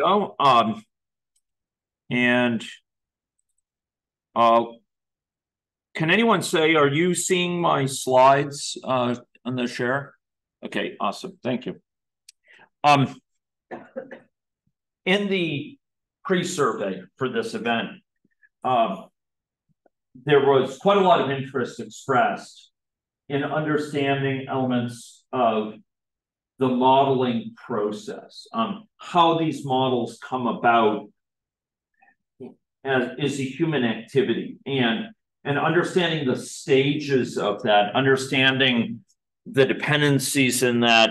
go. Um, and uh, can anyone say, are you seeing my slides uh, on the share? Okay, awesome. Thank you. Um, in the pre-survey for this event, um, there was quite a lot of interest expressed in understanding elements of the modeling process, um, how these models come about as is a human activity and and understanding the stages of that, understanding the dependencies in that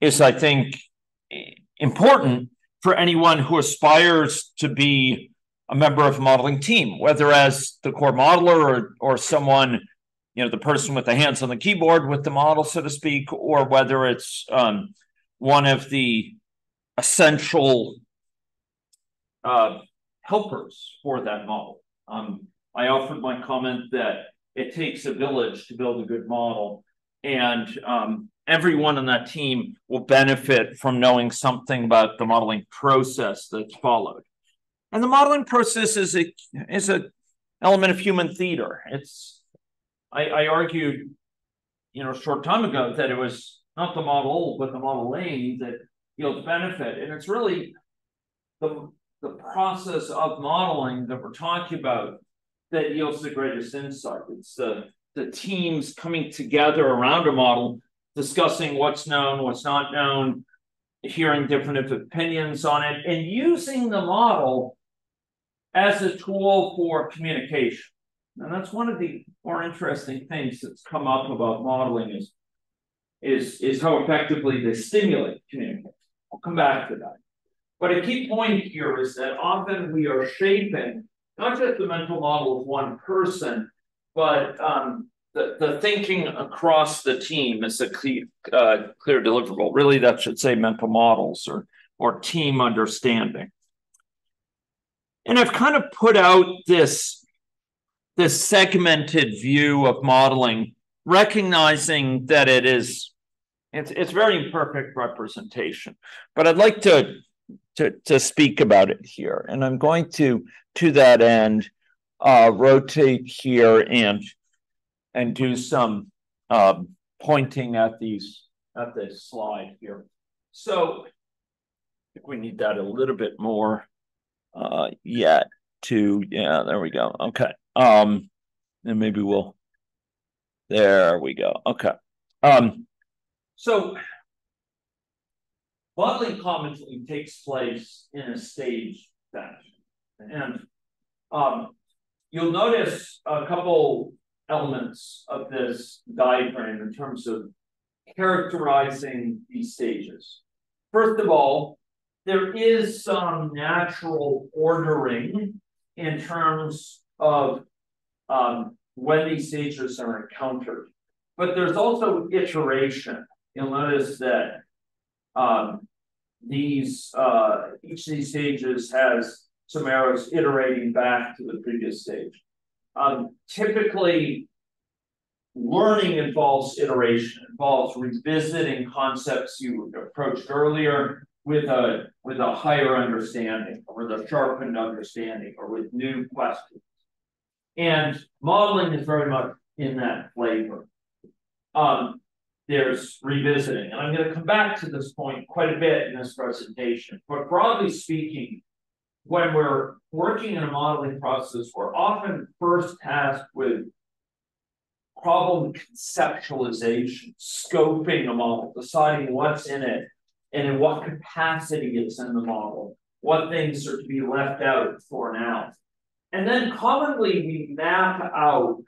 is, I think, important for anyone who aspires to be a member of a modeling team, whether as the core modeler or, or someone, you know, the person with the hands on the keyboard with the model, so to speak, or whether it's um, one of the essential uh, helpers for that model. Um, I offered my comment that it takes a village to build a good model, and um, everyone on that team will benefit from knowing something about the modeling process that's followed. And the modeling process is a is a element of human theater. It's I, I argued, you know, a short time ago that it was not the model, but the Model modeling that yields benefit. And it's really the the process of modeling that we're talking about that yields the greatest insight. It's the the teams coming together around a model, discussing what's known, what's not known, hearing different opinions on it, and using the model as a tool for communication. And that's one of the more interesting things that's come up about modeling is, is, is how effectively they stimulate communication. I'll come back to that. But a key point here is that often we are shaping not just the mental model of one person, but um, the, the thinking across the team is a clear, uh, clear deliverable. Really, that should say mental models or, or team understanding. And I've kind of put out this, this segmented view of modeling, recognizing that it is it's, it's very imperfect representation. But I'd like to, to, to speak about it here. And I'm going to, to that end, uh, rotate here and and do some uh, pointing at these at this slide here. So I think we need that a little bit more uh, yet to yeah there we go okay um and maybe we'll there we go. Okay. Um so modeling commonly takes place in a stage fashion. And um you'll notice a couple elements of this diagram in terms of characterizing these stages. First of all, there is some natural ordering in terms of um, when these stages are encountered. But there's also iteration. You'll notice that um, these uh, each of these stages has some arrows iterating back to the previous stage. Um, typically, learning involves iteration, involves revisiting concepts you approached earlier with a with a higher understanding or with a sharpened understanding or with new questions. And modeling is very much in that flavor. Um, there's revisiting, and I'm going to come back to this point quite a bit in this presentation. But broadly speaking, when we're working in a modeling process, we're often first tasked with problem conceptualization, scoping a model, deciding what's in it and in what capacity it's in the model, what things are to be left out for now. And then commonly we map out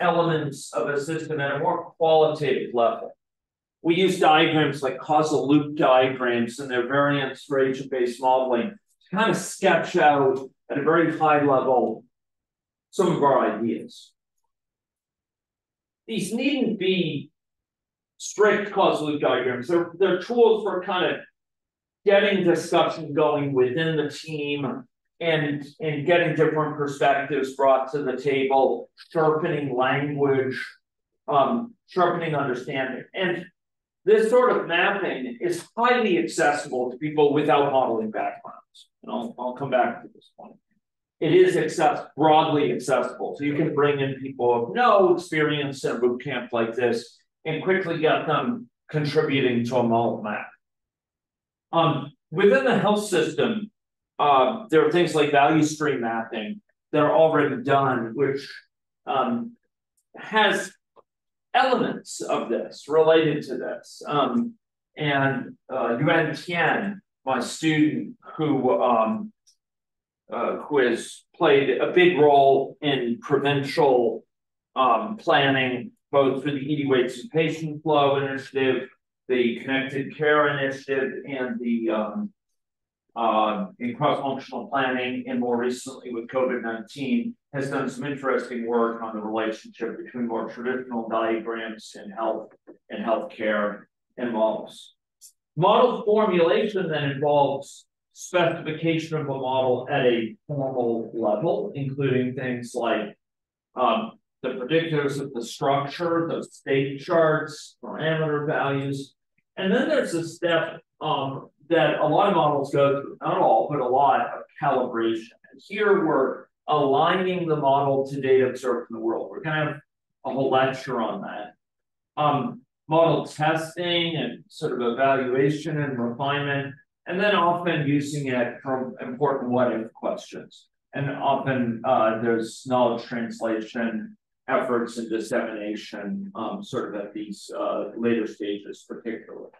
elements of a system at a more qualitative level. We use diagrams like causal loop diagrams and their variants for agent-based modeling to kind of sketch out at a very high level some of our ideas. These needn't be strict causal loop diagrams. They're, they're tools for kind of getting discussion going within the team and, and getting different perspectives brought to the table, sharpening language, um, sharpening understanding. And this sort of mapping is highly accessible to people without modeling backgrounds. And I'll, I'll come back to this point. It is access broadly accessible. So you can bring in people of no experience in a boot camp like this and quickly get them contributing to a model map. Um, within the health system, uh, there are things like value stream mapping that are already done, which um, has elements of this related to this. Um, and uh, Yuan Tian, my student who um, uh, who has played a big role in provincial um, planning, both for the ED Waits and Patient Flow Initiative, the Connected Care Initiative, and the um, uh, in cross-functional planning, and more recently with COVID-19, has done some interesting work on the relationship between more traditional diagrams in health and healthcare and models. Model formulation then involves specification of a model at a formal level, including things like um, the predictors of the structure, the state charts, parameter values. And then there's a step um, that a lot of models go through, not all, but a lot of calibration. And here we're aligning the model to data observed in the world. We're kind of a whole lecture on that. Um, model testing and sort of evaluation and refinement, and then often using it for important what if questions. And often uh, there's knowledge translation efforts and dissemination um, sort of at these uh, later stages particularly.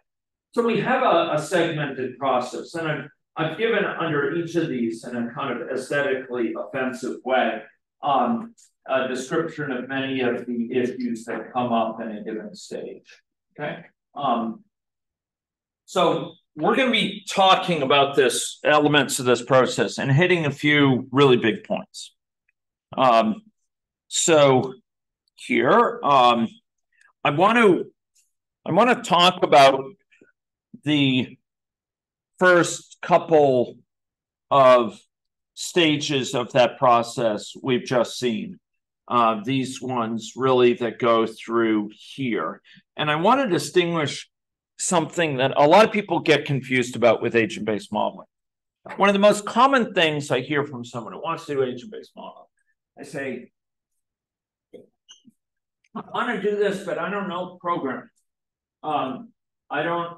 So we have a, a segmented process, and I've, I've given under each of these in a kind of aesthetically offensive way um, a description of many of the issues that come up in a given stage. Okay. Um, so we're going to be talking about this elements of this process and hitting a few really big points. Um, so here, um, I want to I want to talk about the first couple of stages of that process we've just seen. Uh, these ones really that go through here. And I want to distinguish something that a lot of people get confused about with agent based modeling. One of the most common things I hear from someone who wants to do agent based modeling, I say, I want to do this, but I don't know programming. Um, I don't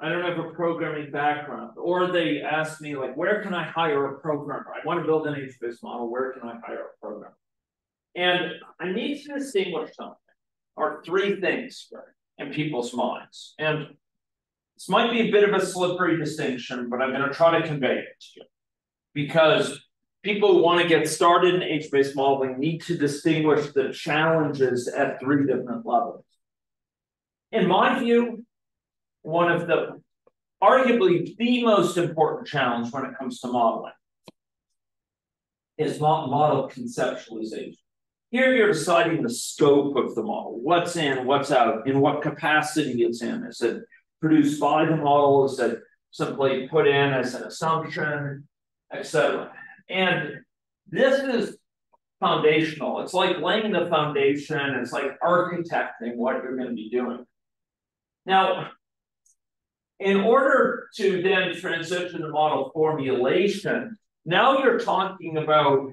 I don't have a programming background. Or they ask me, like, where can I hire a programmer? I want to build an agent-based model. Where can I hire a programmer? And I need to distinguish something, or three things in people's minds. And this might be a bit of a slippery distinction, but I'm going to try to convey it to you. Because people who want to get started in agent-based modeling need to distinguish the challenges at three different levels. In my view, one of the arguably the most important challenge when it comes to modeling is model conceptualization. Here you're deciding the scope of the model, what's in, what's out, in what capacity it's in. Is it produced by the model? Is it simply put in as an assumption, etc. And this is foundational. It's like laying the foundation. It's like architecting what you're going to be doing. Now, in order to then transition to model formulation, now you're talking about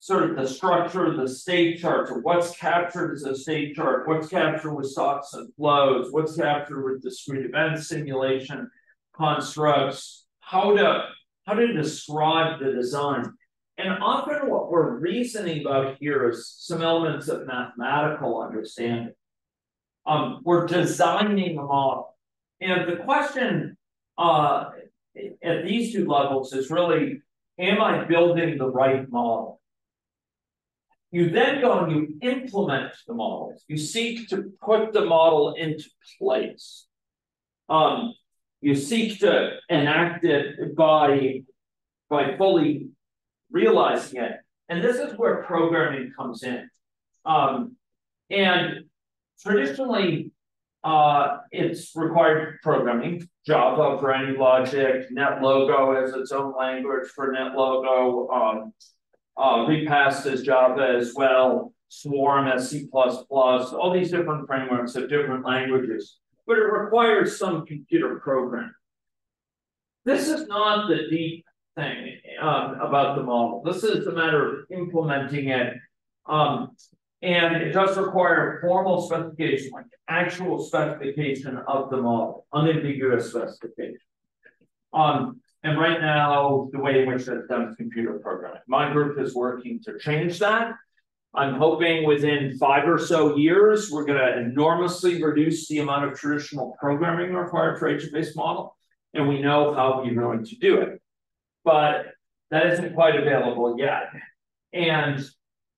sort of the structure of the state charts, or what's captured as a state chart, what's captured with stocks and flows, what's captured with discrete event simulation constructs, how to how to describe the design. And often what we're reasoning about here is some elements of mathematical understanding. Um, we're designing a model. And the question uh, at these two levels is really, am I building the right model? You then go and you implement the models. You seek to put the model into place. Um, you seek to enact it by, by fully realizing it. And this is where programming comes in. Um, and traditionally, uh, it's required programming, Java for AnyLogic, NetLogo as its own language for NetLogo, um, uh, Repast as Java as well, Swarm as C++, all these different frameworks of different languages. but it requires some computer programming. This is not the deep thing um, about the model. This is a matter of implementing it. Um, and it does require formal specification, like actual specification of the model, unambiguous specification. Um, and right now, the way in which that's done is computer programming. My group is working to change that. I'm hoping within five or so years, we're going to enormously reduce the amount of traditional programming required for agent-based model. And we know how we're going to do it. But that isn't quite available yet. And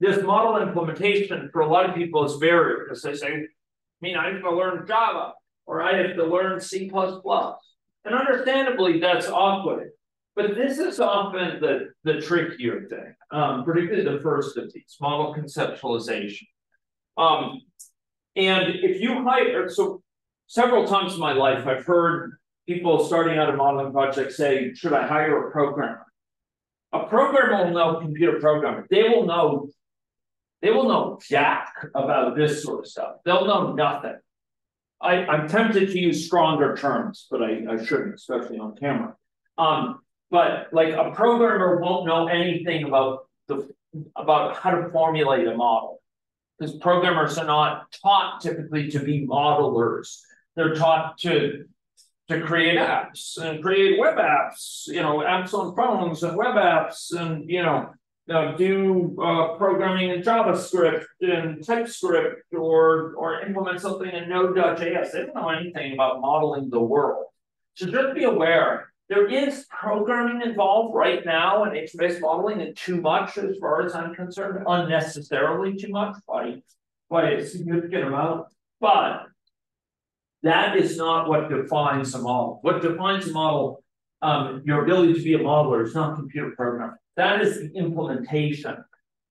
this model implementation for a lot of people is barrier because they say, I mean, I have to learn Java or I have to learn C++. And understandably, that's awkward. But this is often the, the trickier thing, um, particularly the first of these, model conceptualization. Um, and if you hire, so several times in my life, I've heard people starting out a modeling project say, should I hire a programmer? A programmer will know computer programming. They will know, they will know jack about this sort of stuff. They'll know nothing. I, I'm tempted to use stronger terms, but I, I shouldn't, especially on camera. Um, but like a programmer won't know anything about the about how to formulate a model because programmers are not taught typically to be modelers. They're taught to to create apps and create web apps, you know, apps on phones and web apps, and you know, uh, do uh, programming in JavaScript and TypeScript or or implement something in Node.js. They don't know anything about modeling the world. So just be aware there is programming involved right now in agent-based modeling and too much as far as I'm concerned, unnecessarily too much by, by a significant amount. But that is not what defines a model. What defines a model, um, your ability to be a modeler is not computer programming. That is the implementation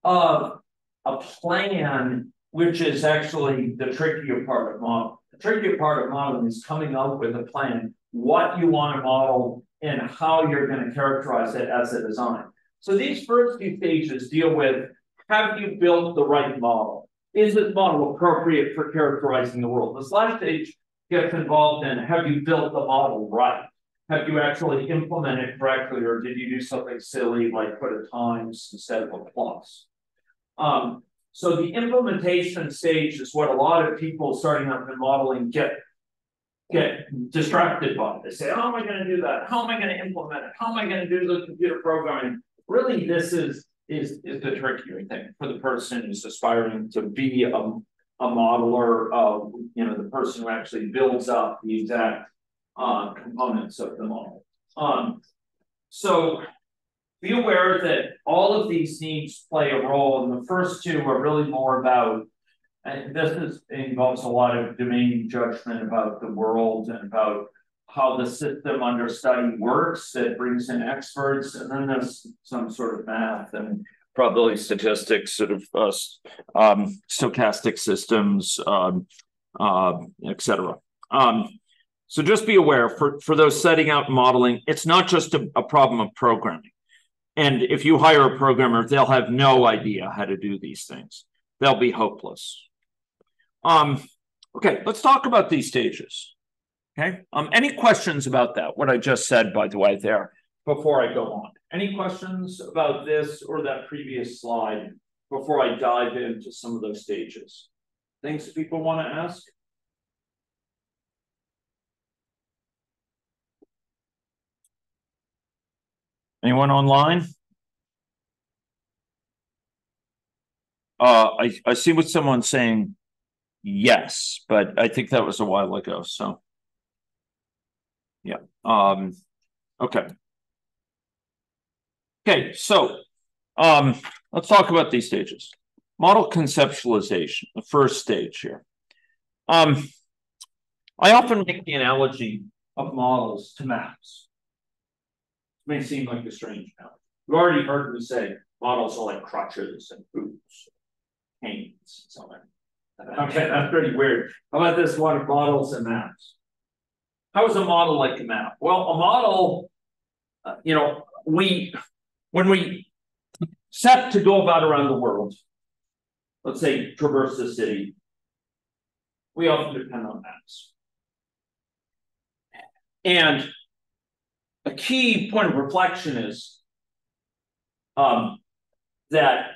of a plan, which is actually the trickier part of modeling. The trickier part of modeling is coming up with a plan, what you want to model, and how you're going to characterize it as a design. So these first two stages deal with have you built the right model? Is this model appropriate for characterizing the world? This last stage gets involved in have you built the model right? Have you actually implemented correctly, or did you do something silly like put a times instead of a plus? Um, so the implementation stage is what a lot of people starting up in modeling get get distracted by. They say, how am I going to do that? How am I going to implement it? How am I going to do the computer programming? Really, this is is is the trickier thing for the person who's aspiring to be a, a modeler of, you know, the person who actually builds up the exact uh, components of the model. Um, so be aware that all of these needs play a role, and the first two are really more about and this is, involves a lot of domain judgment about the world and about how the system under study works. It brings in experts, and then there's some sort of math and probability statistics, sort of uh, um, stochastic systems, um, uh, etc. Um, so just be aware for, for those setting out modeling, it's not just a, a problem of programming. And if you hire a programmer, they'll have no idea how to do these things. They'll be hopeless. Um, okay, let's talk about these stages. Okay. Um, any questions about that? What I just said, by the way, there before I go on. Any questions about this or that previous slide before I dive into some of those stages? Things people want to ask? Anyone online? Uh, I, I see what someone's saying Yes, but I think that was a while ago. So, yeah. Um, okay. Okay, so um, let's talk about these stages. Model conceptualization, the first stage here. Um, I often make the analogy of models to maps. May seem like a strange analogy. You've already heard me say models are like crutches and boots, canes, and so on. Okay, that's pretty weird. How about this one, models and maps? How is a model like a map? Well, a model, uh, you know, we, when we set to go about around the world, let's say traverse the city, we often depend on maps. And a key point of reflection is um, that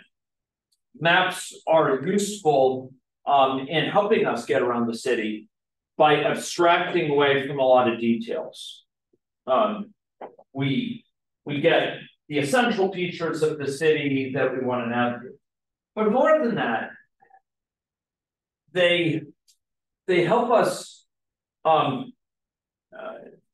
maps are useful um, in helping us get around the city by abstracting away from a lot of details. Um, we we get the essential features of the city that we want to navigate. But more than that, they they help us um,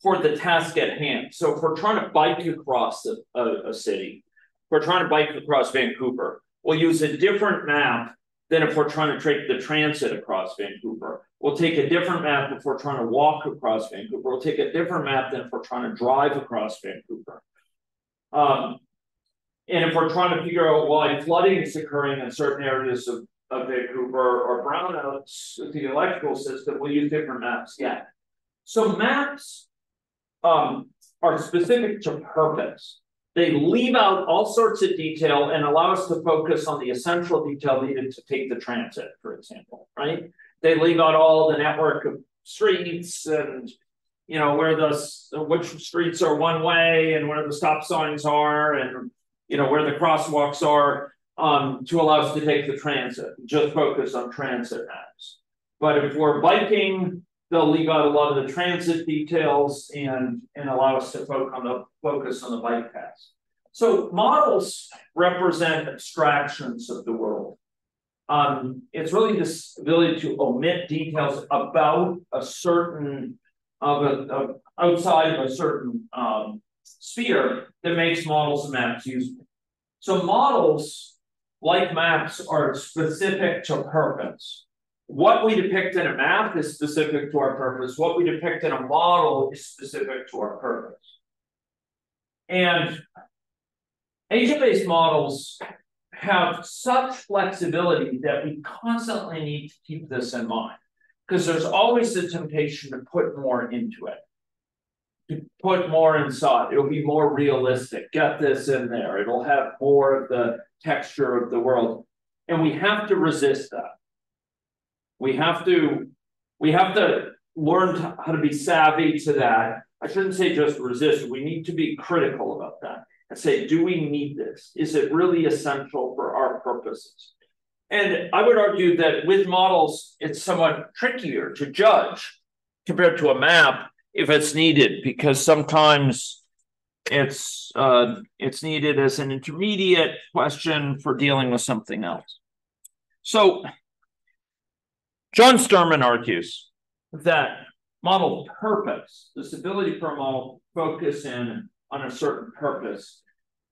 for the task at hand. So if we're trying to bike across a, a, a city, if we're trying to bike across Vancouver, we'll use a different map than if we're trying to take the transit across Vancouver. We'll take a different map if we're trying to walk across Vancouver. We'll take a different map than if we're trying to drive across Vancouver. Um, and if we're trying to figure out why flooding is occurring in certain areas of, of Vancouver or brownouts with the electrical system, we'll use different maps. Yeah. So maps um, are specific to purpose. They leave out all sorts of detail and allow us to focus on the essential detail needed to take the transit, for example, right? They leave out all the network of streets and you know where the which streets are one way and where the stop signs are and you know where the crosswalks are um, to allow us to take the transit. Just focus on transit maps. But if we're biking they'll leave out a lot of the transit details and, and allow us to focus on the focus on the bike paths. So models represent abstractions of the world. Um, it's really this ability to omit details about a certain of a, of outside of a certain um, sphere that makes models and maps useful. So models, like maps, are specific to purpose what we depict in a map is specific to our purpose. What we depict in a model is specific to our purpose. And agent-based models have such flexibility that we constantly need to keep this in mind because there's always the temptation to put more into it, to put more inside. It'll be more realistic. Get this in there. It'll have more of the texture of the world. And we have to resist that we have to we have to learn to, how to be savvy to that. I shouldn't say just resist. We need to be critical about that and say, do we need this? Is it really essential for our purposes? And I would argue that with models, it's somewhat trickier to judge compared to a map if it's needed, because sometimes it's uh, it's needed as an intermediate question for dealing with something else. So John Sterman argues that model purpose, the ability for a model focus in on a certain purpose,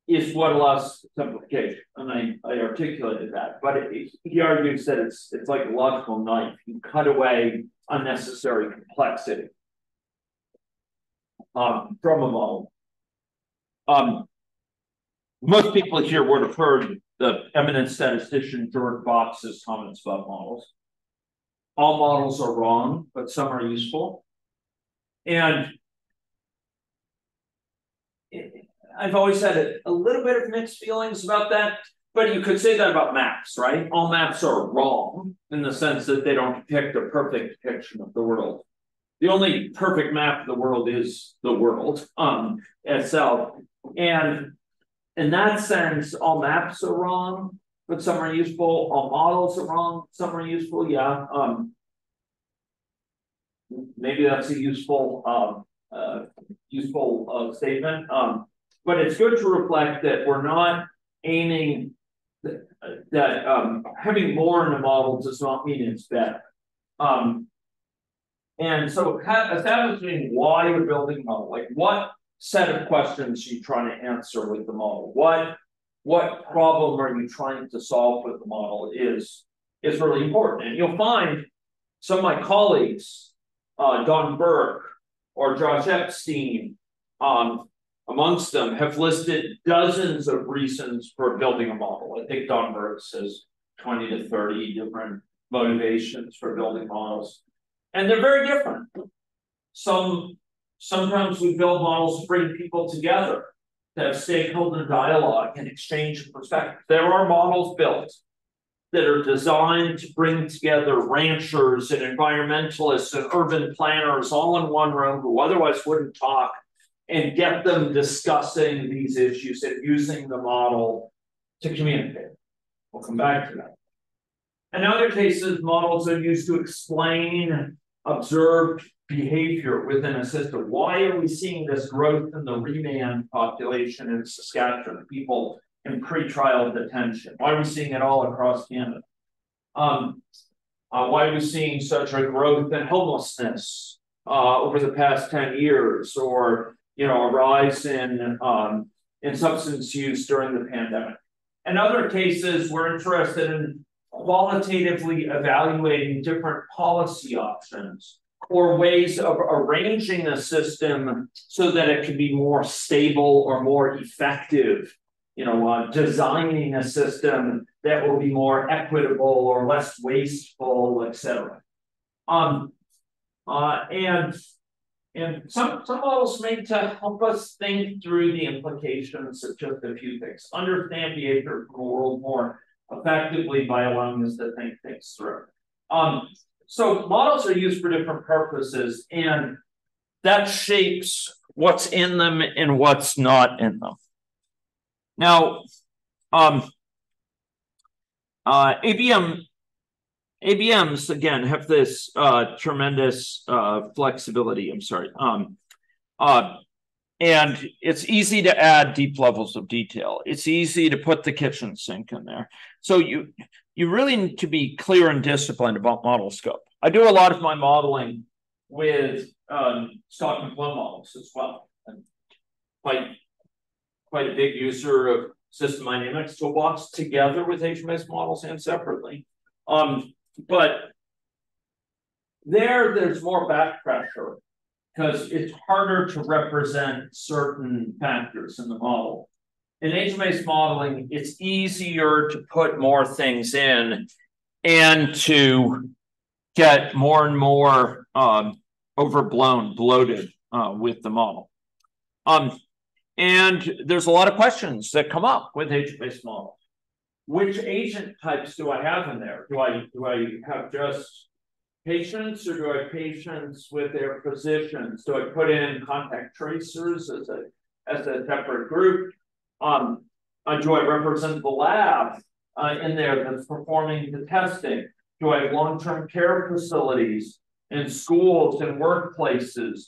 is what allows simplification. And I, I articulated that. But it, he argues that it's it's like a logical knife. You cut away unnecessary complexity um, from a model. Um, most people here would have heard the eminent statistician George Box's comments about models all models are wrong, but some are useful. And I've always had a, a, little bit of mixed feelings about that, but you could say that about maps, right? All maps are wrong in the sense that they don't depict a perfect depiction of the world. The only perfect map of the world is the world um, itself. And in that sense, all maps are wrong but some are useful. All models are wrong, some are useful, yeah. Um, maybe that's a useful um, uh, useful uh, statement. Um, but it's good to reflect that we're not aiming that, that um, having more in a model does not mean it's better. Um, and so establishing why you're building a model, like what set of questions are you trying to answer with the model? What what problem are you trying to solve with the model is, is really important. And you'll find some of my colleagues, uh, Don Burke or Josh Epstein, um, amongst them, have listed dozens of reasons for building a model. I think Don Burke says 20 to 30 different motivations for building models. And they're very different. Some sometimes we build models to bring people together have stakeholder dialogue and exchange of perspective. There are models built that are designed to bring together ranchers and environmentalists and urban planners all in one room who otherwise wouldn't talk and get them discussing these issues and using the model to communicate. We'll come back to that. In other cases, models are used to explain observed behavior within a system. Why are we seeing this growth in the remand population in Saskatchewan? People in pretrial detention. Why are we seeing it all across Canada? Um, uh, why are we seeing such a growth in homelessness uh, over the past 10 years or you know a rise in um, in substance use during the pandemic? In other cases, we're interested in qualitatively evaluating different policy options or ways of arranging a system so that it can be more stable or more effective you know, uh, designing a system that will be more equitable or less wasteful, etc. Um, uh, and and some some models made to help us think through the implications of just a few things, understand behavior from the world more effectively by allowing us to think things through. Um, so models are used for different purposes, and that shapes what's in them and what's not in them. Now, um, uh, ABM ABMs again have this uh, tremendous uh, flexibility. I'm sorry, um, uh, and it's easy to add deep levels of detail. It's easy to put the kitchen sink in there. So you you really need to be clear and disciplined about model scope. I do a lot of my modeling with um, stock and flow models as well. And quite quite a big user of system dynamics toolbox together with HMS models and separately. Um, but there, there's more back pressure because it's harder to represent certain factors in the model. In HMS modeling, it's easier to put more things in and to get more and more um, overblown, bloated uh, with the model. Um, and there's a lot of questions that come up with agent-based models. Which agent types do I have in there? Do I do I have just patients or do I patients with their physicians? Do I put in contact tracers as a as a separate group? Um, uh, do I represent the lab uh, in there that's performing the testing? Do I have long-term care facilities in schools and workplaces?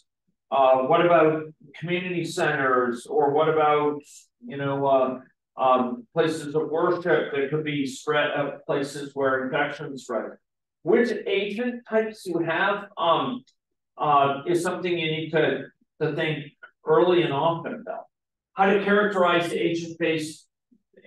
Uh, what about community centers, or what about you know uh, um, places of worship that could be spread uh, places where infections spread? Which agent types you have um, uh, is something you need to, to think early and often about. How to characterize agent-based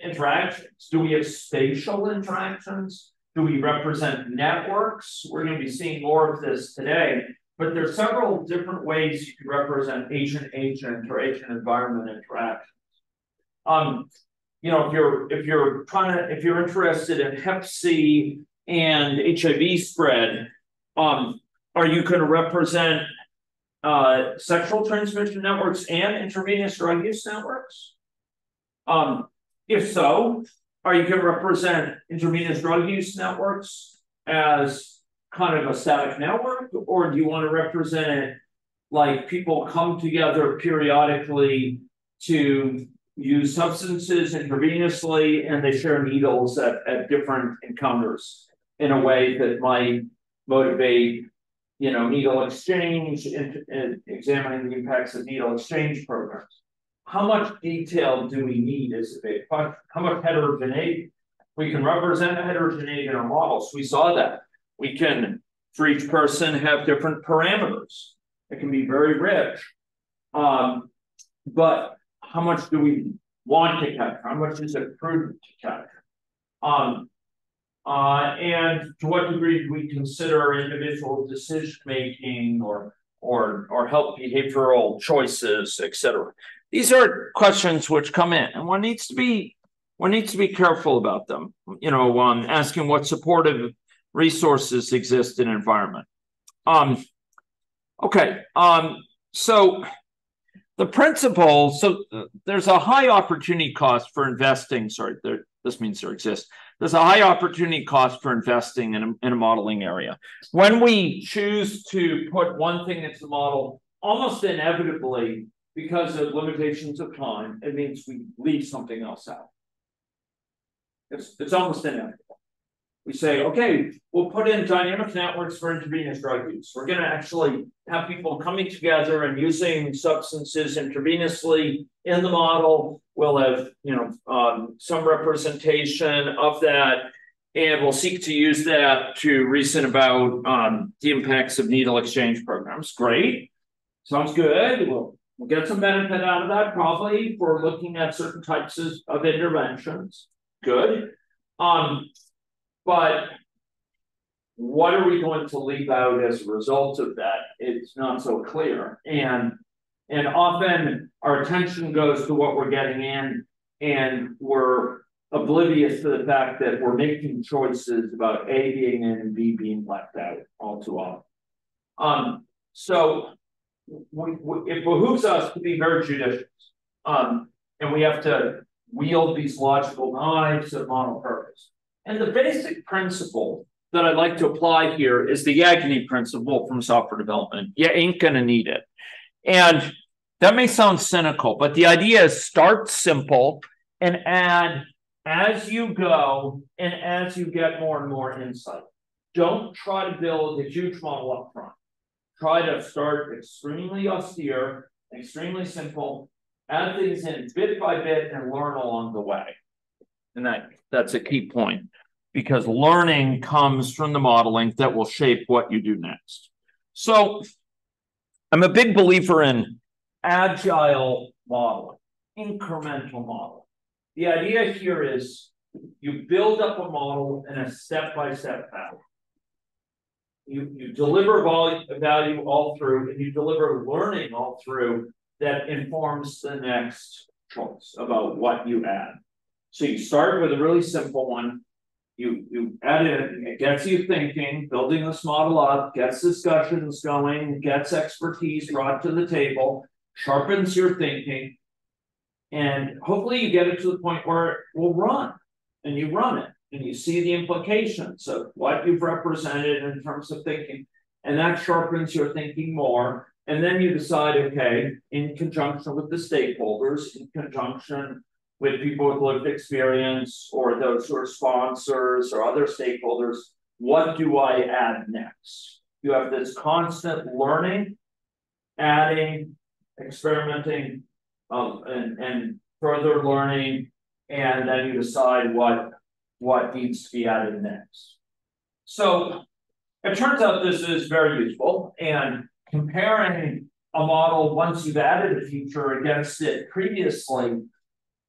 interactions? Do we have spatial interactions? Do we represent networks? We're going to be seeing more of this today. But there's several different ways you can represent agent-agent or agent-environment interactions. Um, you know, if you're if you're trying to if you're interested in Hep C and HIV spread, um, are you going to represent uh, sexual transmission networks and intravenous drug use networks? Um, if so, are you going to represent intravenous drug use networks as kind of a static network, or do you want to represent it like people come together periodically to use substances intravenously and they share needles at, at different encounters in a way that might motivate you know needle exchange and, and examining the impacts of needle exchange programs how much detail do we need is a big question how much heterogeneity we can represent heterogeneity in our models we saw that we can, for each person, have different parameters. It can be very rich. Um, but how much do we want to capture? How much is it prudent to capture? Um, uh, and to what degree do we consider individual decision making or or or help behavioral choices, et cetera? These are questions which come in, and one needs to be one needs to be careful about them. You know, um, asking what supportive resources exist in environment. Um, okay, um, so the principle, so there's a high opportunity cost for investing. Sorry, there, this means there exists there's a high opportunity cost for investing in a, in a modeling area. When we choose to put one thing into the model, almost inevitably, because of limitations of time, it means we leave something else out. It's, it's almost inevitable. Say, okay, we'll put in dynamic networks for intravenous drug use. We're going to actually have people coming together and using substances intravenously in the model. We'll have, you know, um, some representation of that, and we'll seek to use that to reason about um, the impacts of needle exchange programs. Great, sounds good. We'll we'll get some benefit out of that probably for looking at certain types of, of interventions. Good. Um, but what are we going to leave out as a result of that? It's not so clear. And and often our attention goes to what we're getting in, and we're oblivious to the fact that we're making choices about A being in and B being left out all too often. Um, so we, we, it behooves us to be very judicious. Um, and we have to wield these logical knives of model purpose. And the basic principle that I'd like to apply here is the YAGNI principle from software development. You ain't going to need it. And that may sound cynical, but the idea is start simple and add as you go and as you get more and more insight. Don't try to build a huge model up front. Try to start extremely austere, extremely simple, add things in bit by bit and learn along the way. And that, that's a key point because learning comes from the modeling that will shape what you do next. So I'm a big believer in agile modeling, incremental modeling. The idea here is you build up a model in a step-by-step pattern. You, you deliver value, value all through, and you deliver learning all through that informs the next choice about what you add. So you start with a really simple one, you you add it, it gets you thinking, building this model up, gets discussions going, gets expertise brought to the table, sharpens your thinking, and hopefully you get it to the point where it will run and you run it and you see the implications of what you've represented in terms of thinking, and that sharpens your thinking more. And then you decide, okay, in conjunction with the stakeholders, in conjunction with people with lived experience or those who are sponsors or other stakeholders, what do I add next? You have this constant learning, adding, experimenting, um, and, and further learning, and then you decide what, what needs to be added next. So it turns out this is very useful, and comparing a model once you've added a feature against it previously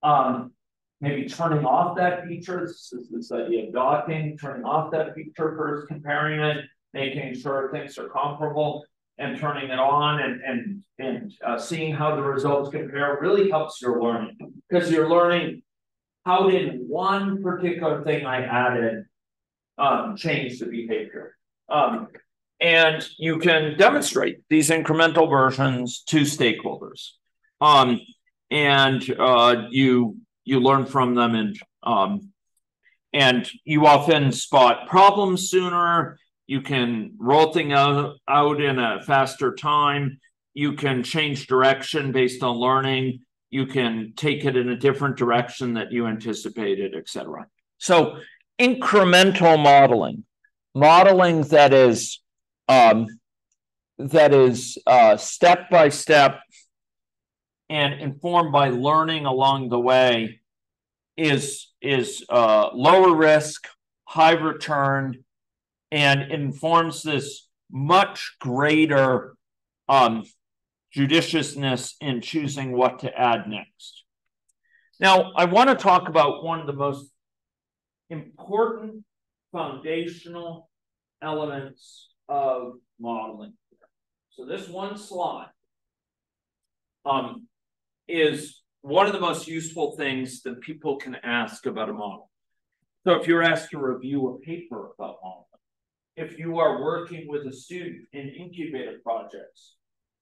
um, maybe turning off that feature. This is this idea of docking, turning off that feature first, comparing it, making sure things are comparable, and turning it on and and and uh, seeing how the results compare really helps your learning because you're learning how did one particular thing I added um, change the behavior. Um, and you can demonstrate these incremental versions to stakeholders. Um, and uh, you you learn from them and um, and you often spot problems sooner. You can roll things out, out in a faster time. You can change direction based on learning. You can take it in a different direction that you anticipated, etc. So incremental modeling, modeling that is um, that is uh, step by step and informed by learning along the way is is uh, lower risk, high return, and informs this much greater um, judiciousness in choosing what to add next. Now, I want to talk about one of the most important foundational elements of modeling. So this one slide um, is one of the most useful things that people can ask about a model. So if you're asked to review a paper about modeling, if you are working with a student in incubator projects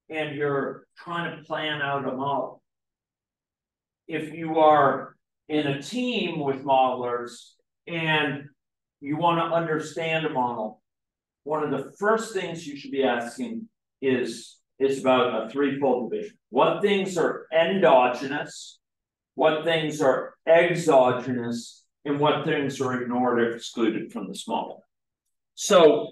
and you're trying to plan out a model, if you are in a team with modelers and you want to understand a model, one of the first things you should be asking is, is about a threefold division. What things are endogenous, what things are exogenous, and what things are ignored or excluded from this model. So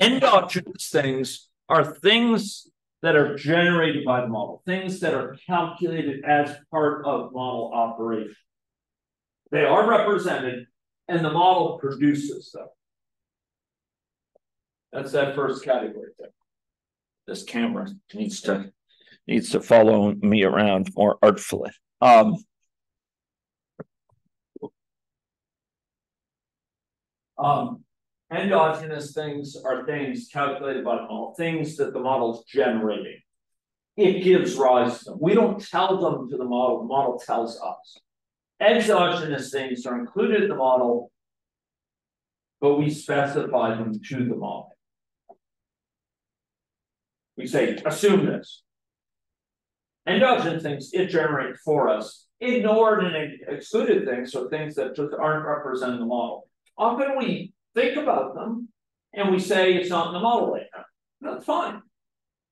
endogenous things are things that are generated by the model, things that are calculated as part of model operation. They are represented and the model produces them. That's that first category there. This camera needs to needs to follow me around more artfully. Um, um, endogenous things are things calculated by the model, things that the model's generating. It gives rise to them. We don't tell them to the model, the model tells us. Exogenous things are included in the model, but we specify them to the model. We say, assume this. Endogenous things it generates for us. Ignored and excluded things are things that just aren't represented in the model. Often we think about them and we say it's not in the model right now. That's fine,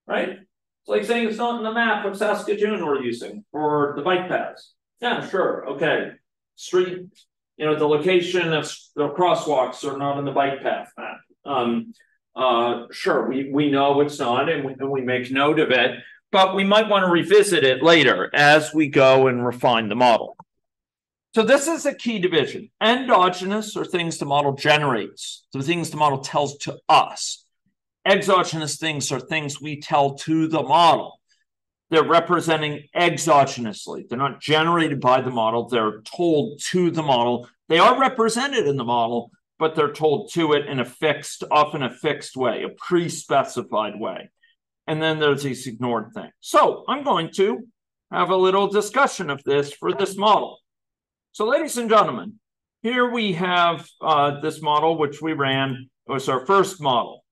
right? It's like saying it's not in the map of Saskatoon we're using for the bike paths. Yeah, sure. Okay. Street, you know, the location of the crosswalks are not in the bike path map. Um, uh, sure, we, we know it's not and we, and we make note of it, but we might want to revisit it later as we go and refine the model. So this is a key division. Endogenous are things the model generates, the things the model tells to us. Exogenous things are things we tell to the model. They're representing exogenously. They're not generated by the model. They're told to the model. They are represented in the model, but they're told to it in a fixed, often a fixed way, a pre-specified way. And then there's these ignored things. So I'm going to have a little discussion of this for this model. So ladies and gentlemen, here we have uh, this model, which we ran. It was our first model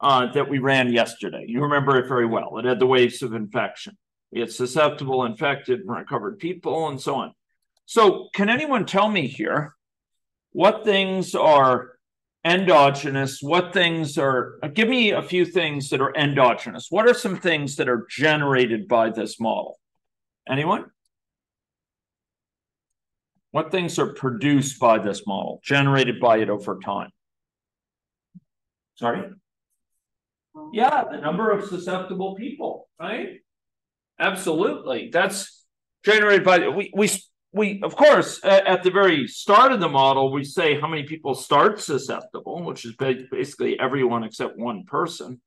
uh, that we ran yesterday. You remember it very well. It had the waves of infection. We had susceptible, infected, recovered people, and so on. So, can anyone tell me here what things are endogenous? What things are, uh, give me a few things that are endogenous. What are some things that are generated by this model? Anyone? What things are produced by this model, generated by it over time? Sorry? Yeah, the number of susceptible people, right? Absolutely. That's generated by we we we of course at the very start of the model we say how many people start susceptible, which is basically everyone except one person.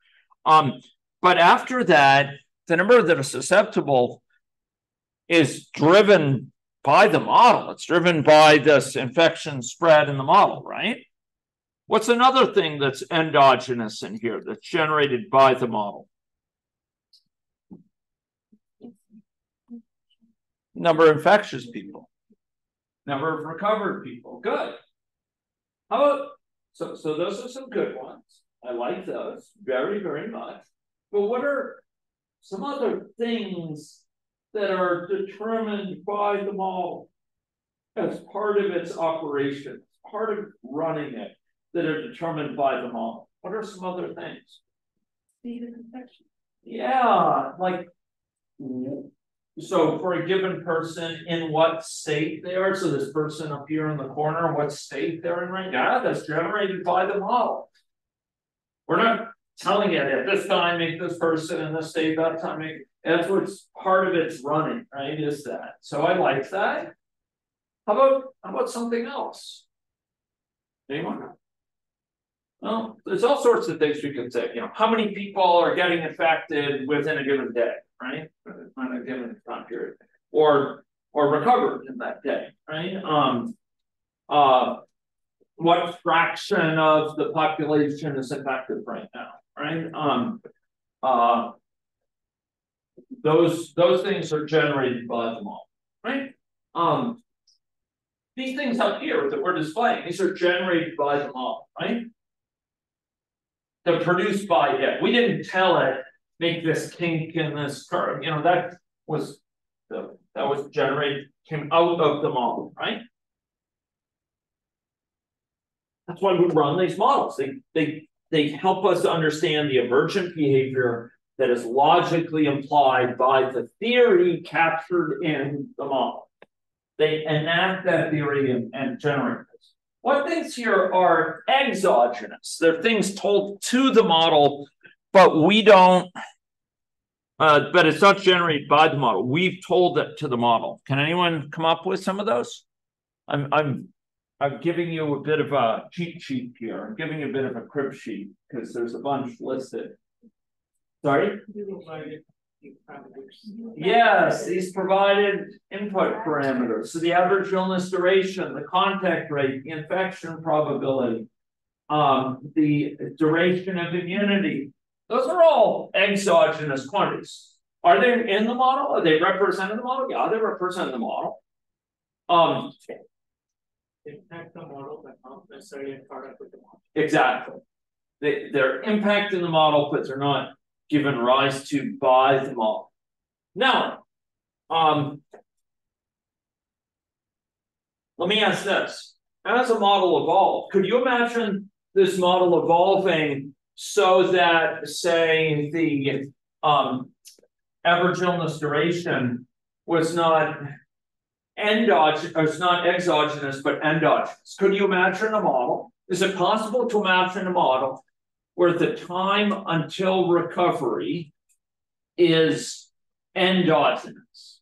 Um, but after that, the number that are susceptible is driven by the model. It's driven by this infection spread in the model, right? What's another thing that's endogenous in here that's generated by the model? Number of infectious people, number of recovered people. Good. How about so? So those are some good ones. I like those very, very much. But what are some other things that are determined by the model as part of its operation, part of running it? that are determined by the model? What are some other things? Speed of infection. Yeah, like so for a given person in what state they are. So this person up here in the corner, what state they're in right now, that's generated by the model. We're not telling it at this time make this person in this state, that time make that's what's part of its running, right? Is that. So I like that. How about how about something else? Anyone? Well, there's all sorts of things we can say. You know, how many people are getting infected within a given day, right? On a given time period, or or recovered in that day, right? Um, uh, what fraction of the population is infected right now, right? Um, uh, those those things are generated by the model, right? Um, these things up here that we're displaying, these are generated by the model, right? They're produced by it. We didn't tell it, make this kink in this curve. You know, that was the, that was generated, came out of the model, right? That's why we run these models. They they they help us understand the emergent behavior that is logically implied by the theory captured in the model. They enact that theory and, and generate this. What things here are exogenous? They're things told to the model, but we don't. Uh, but it's not generated by the model. We've told it to the model. Can anyone come up with some of those? I'm I'm I'm giving you a bit of a cheat sheet here. I'm giving you a bit of a crib sheet because there's a bunch listed. Sorry? Yes, these provided input parameters. So the average illness duration, the contact rate, the infection probability, um, the duration of immunity. Those are all exogenous quantities. Are they in the model? Are they represented in the model? Yeah, they represent the model. Um, impact the model, but not necessarily in product with the model. exactly. They, they're impacting the model, but they're not given rise to by the model. Now, um, let me ask this. As a model evolved, could you imagine this model evolving so that, say, the um, average illness duration was not endogenous, it's not exogenous, but endogenous. Could you imagine a model? Is it possible to imagine a model where the time until recovery is endogenous?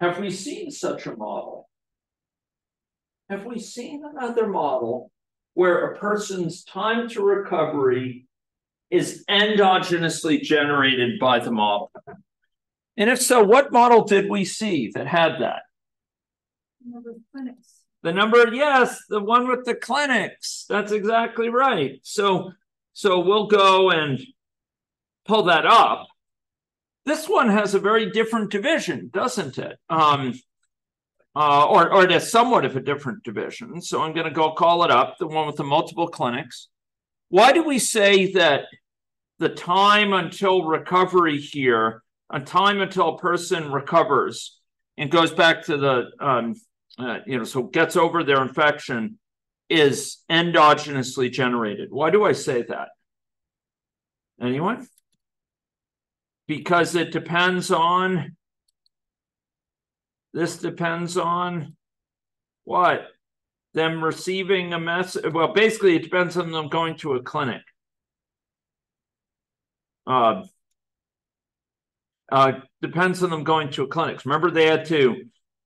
Have we seen such a model? Have we seen another model where a person's time to recovery is endogenously generated by the model? And if so, what model did we see that had that? The Number of clinics. The number, yes, the one with the clinics. That's exactly right. So, so we'll go and pull that up. This one has a very different division, doesn't it? Um, uh, or, or it has somewhat of a different division. So I'm going to go call it up, the one with the multiple clinics. Why do we say that the time until recovery here a time until a person recovers and goes back to the um, uh, you know so gets over their infection is endogenously generated why do i say that anyone because it depends on this depends on what? Them receiving a message well basically it depends on them going to a clinic. Uh, uh, depends on them going to a clinic. Remember, they had to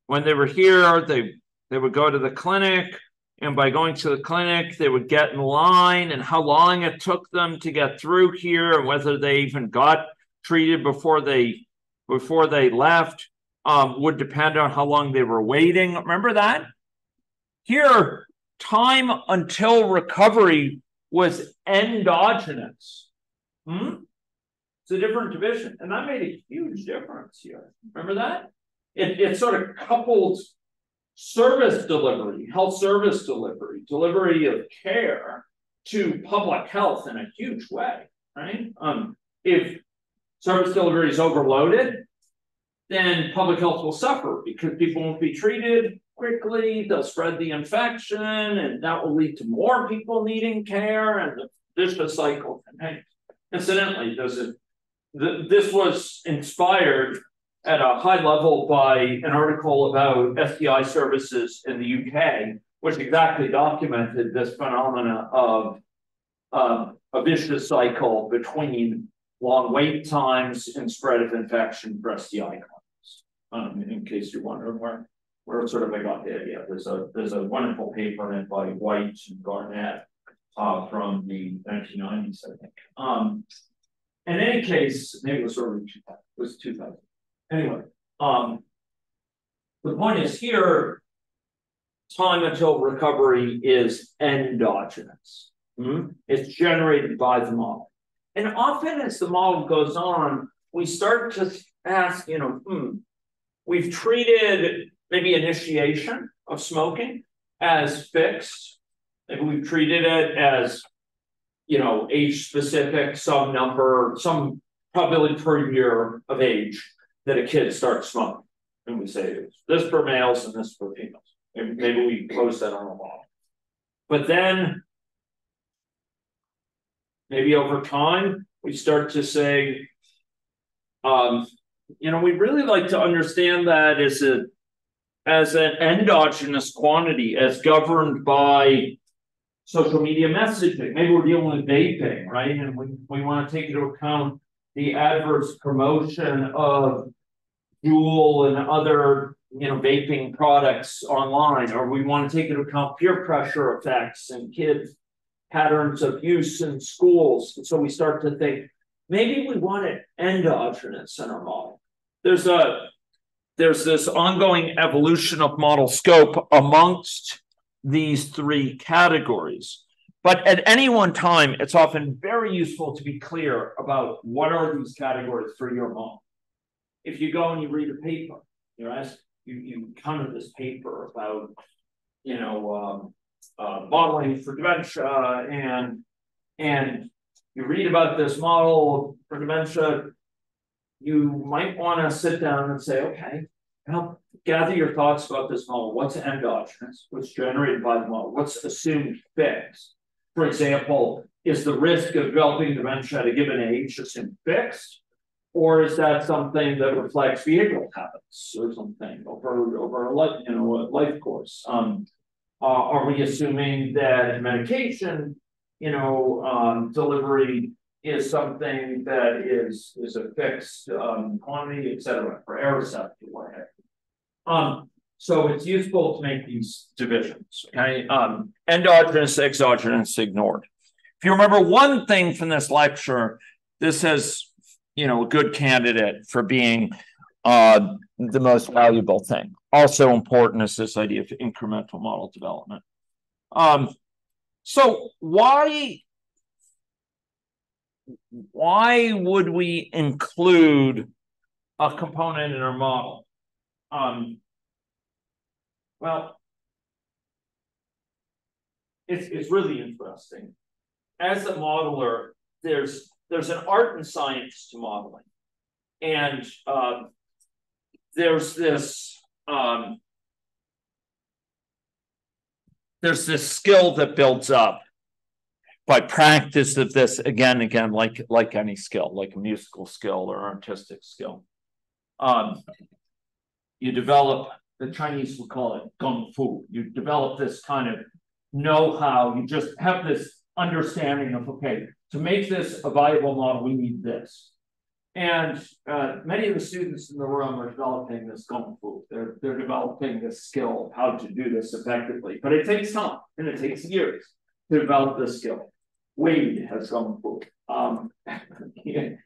when they were here, they they would go to the clinic, and by going to the clinic, they would get in line, and how long it took them to get through here, and whether they even got treated before they before they left um, would depend on how long they were waiting. Remember that? Here, time until recovery was endogenous. Hmm? It's a different division. And that made a huge difference here. Remember that? It, it sort of coupled service delivery, health service delivery, delivery of care to public health in a huge way, right? Um, if service delivery is overloaded, then public health will suffer because people won't be treated quickly, they'll spread the infection, and that will lead to more people needing care, and the vicious cycle continues. Incidentally, a th- this was inspired at a high level by an article about STI services in the UK, which exactly documented this phenomena of um, a vicious cycle between long wait times and spread of infection for STI. Um, in case you're wondering where, where sort of I got the idea. There's a there's a wonderful paper in by White and Garnett uh, from the 1990s, I think. Um, in any case, maybe it was early 2000, it was 2000. Anyway, um, the point is here, time until recovery is endogenous. Hmm? It's generated by the model. And often as the model goes on, we start to ask, you know, hmm, we've treated maybe initiation of smoking as fixed. Maybe we've treated it as you know, age specific, some number, some probability per year of age that a kid starts smoking. And we say this for males and this for females. Maybe, maybe we post that on a wall. But then. Maybe over time, we start to say. Um, you know, we'd really like to understand that as a. As an endogenous quantity as governed by. Social media messaging, maybe we're dealing with vaping, right? And we, we want to take into account the adverse promotion of. Juul and other, you know, vaping products online, or we want to take into account peer pressure effects and kids. Patterns of use in schools, And so we start to think, maybe we want it endogenous in our model. There's a. There's this ongoing evolution of model scope amongst these three categories. But at any one time, it's often very useful to be clear about what are these categories for your model. If you go and you read a paper, you're asked, you, you encounter this paper about, you know, um, uh, modeling for dementia and, and you read about this model for dementia, you might want to sit down and say, okay, help gather your thoughts about this model. What's endogenous? What's generated by the model? What's assumed fixed? For example, is the risk of developing dementia at a given age assumed fixed? Or is that something that reflects behavioral habits or something over, over a life, you know, a life course? Um, uh, are we assuming that medication, you know, um, delivery is something that is is a fixed um, quantity, et cetera, for Aricept or whatever. Um, so it's useful to make these divisions. Okay, um, endogenous, exogenous, ignored. If you remember one thing from this lecture, this is, you know, a good candidate for being uh, the most valuable thing. Also important is this idea of incremental model development. Um, so why why would we include a component in our model? Um, well, it's it's really interesting. As a modeler, there's there's an art and science to modeling, and uh, there's this um, there's this skill that builds up by practice of this again again like like any skill like a musical skill or artistic skill. Um, you develop the chinese would call it kung fu. You develop this kind of know-how. You just have this understanding of okay to make this a viable model we need this and uh, many of the students in the room are developing this kung fu they're, they're developing this skill how to do this effectively but it takes time and it takes years to develop this skill Wade has some book. Um,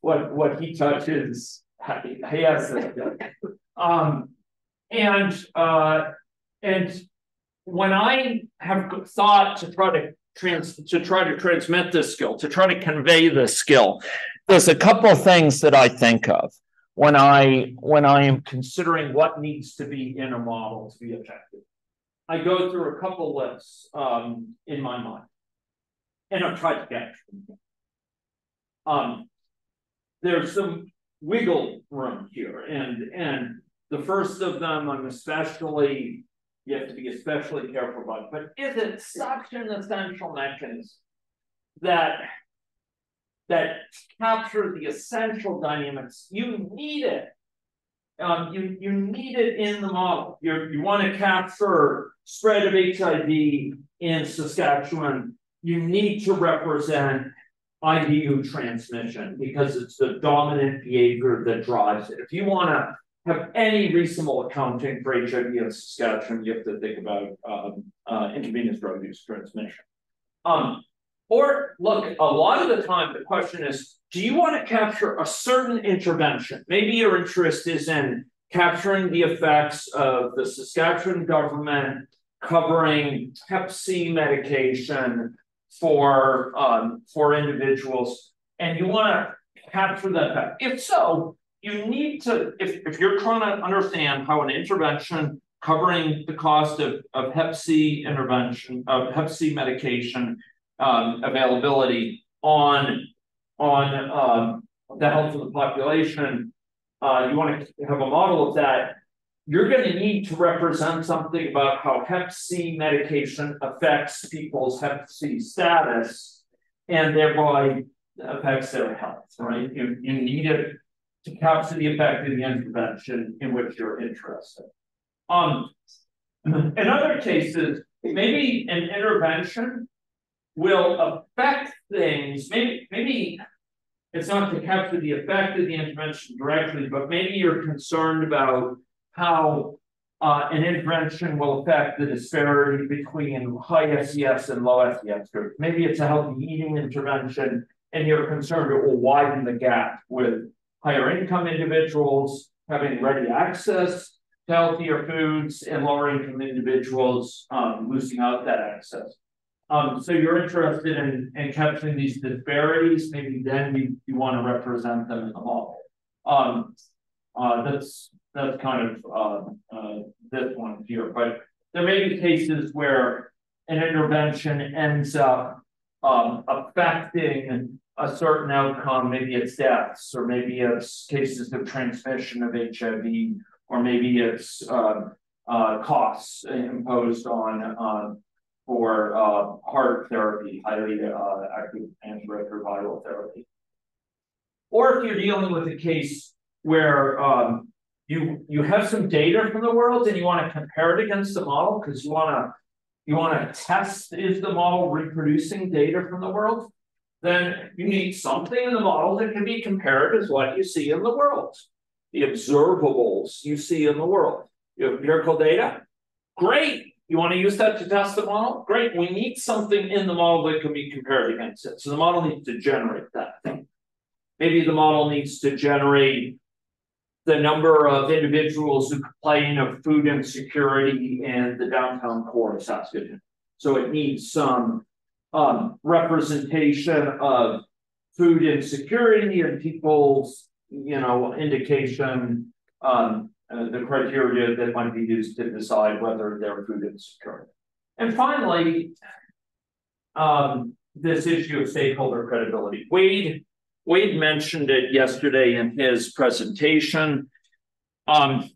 what what he touches, he has this. Um, and uh, and when I have thought to try to trans to try to transmit this skill, to try to convey this skill, there's a couple things that I think of when I when I am considering what needs to be in a model to be effective. I go through a couple lists um, in my mind and I've tried to get. Um, there's some wiggle room here, and and the first of them I'm especially you have to be especially careful about. But is it such an essential mechanism that that capture the essential dynamics? You need it. Um, you you need it in the model. You you want to capture spread of HIV in Saskatchewan you need to represent IDU transmission because it's the dominant behavior that drives it. If you want to have any reasonable accounting for HIV in Saskatchewan, you have to think about um, uh, intravenous drug use transmission. Um, or look, a lot of the time the question is, do you want to capture a certain intervention? Maybe your interest is in capturing the effects of the Saskatchewan government covering Hep C medication for um, for individuals, and you want to capture that fact. If so, you need to, if, if you're trying to understand how an intervention covering the cost of, of Hep C intervention, of Hep C medication um, availability on, on um, the health of the population, uh, you want to have a model of that. you're gonna need to represent something about how hep C medication affects people's hep C status. And thereby affects their health, right? You, you need it to capture the effect of the intervention in which you're interested. Um, in other cases, maybe an intervention will affect things, maybe, maybe it's not to capture the effect of the intervention directly, but maybe you're concerned about how uh, an intervention will affect the disparity between high SES and low SES groups. Maybe it's a healthy eating intervention, and you're concerned it will widen the gap with higher income individuals having ready access to healthier foods and lower income individuals um, losing out that access. Um, so you're interested in, in capturing these disparities, maybe then you, you want to represent them in the model. Um, uh, that's that's kind of uh, uh, this one here, but there may be cases where an intervention ends up um, affecting a certain outcome, maybe it's deaths, or maybe it's cases of transmission of HIV, or maybe it's uh, uh, costs imposed on uh, for uh, HAART therapy, highly uh, active antiretroviral therapy. Or if you're dealing with a case where um, you you have some data from the world and you want to compare it against the model because you want to you want to test is the model reproducing data from the world, then you need something in the model that can be compared as what you see in the world, the observables you see in the world. You have empirical data, great. You want to use that to test the model? Great. We need something in the model that can be compared against it. So the model needs to generate that thing. Maybe the model needs to generate the number of individuals who complain of food insecurity in the downtown core of Saskatoon. So it needs some um, representation of food insecurity and people's, you know, indication um, uh, the criteria that might be used to decide whether they're food insecure. And finally, um, this issue of stakeholder credibility. Wade, Wade mentioned it yesterday in his presentation. Um,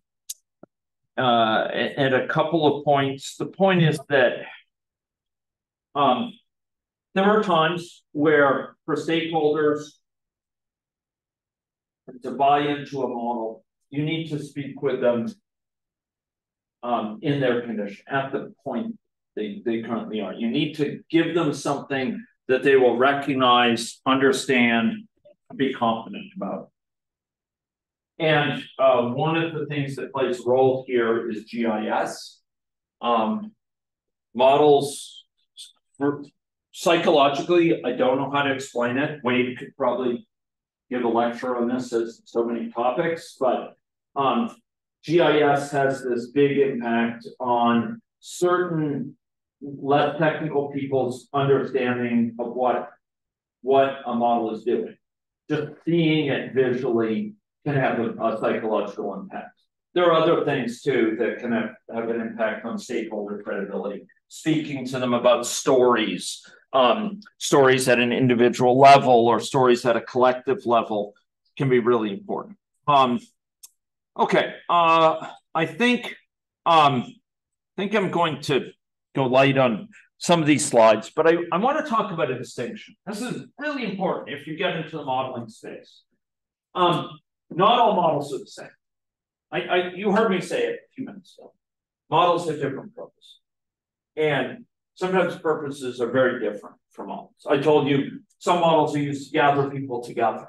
uh, at a couple of points. The point is that um, there are times where for stakeholders to buy into a model, you need to speak with them um, in their condition at the point they, they currently are. You need to give them something that they will recognize, understand, be confident about. And uh, one of the things that plays a role here is GIS. Um, models, psychologically, I don't know how to explain it. Wade could probably give a lecture on this as so many topics, but um, GIS has this big impact on certain less technical people's understanding of what what a model is doing. Just seeing it visually can have a, a psychological impact. There are other things too that can have, have an impact on stakeholder credibility. Speaking to them about stories, um, stories at an individual level or stories at a collective level can be really important. Um, Okay, uh, I think um, I think I'm going to go light on some of these slides, but I, I want to talk about a distinction. This is really important if you get into the modeling space. Um, not all models are the same. I, I you heard me say it a few minutes ago. Models have different purposes. And sometimes purposes are very different from models. I told you some models are used to gather people together.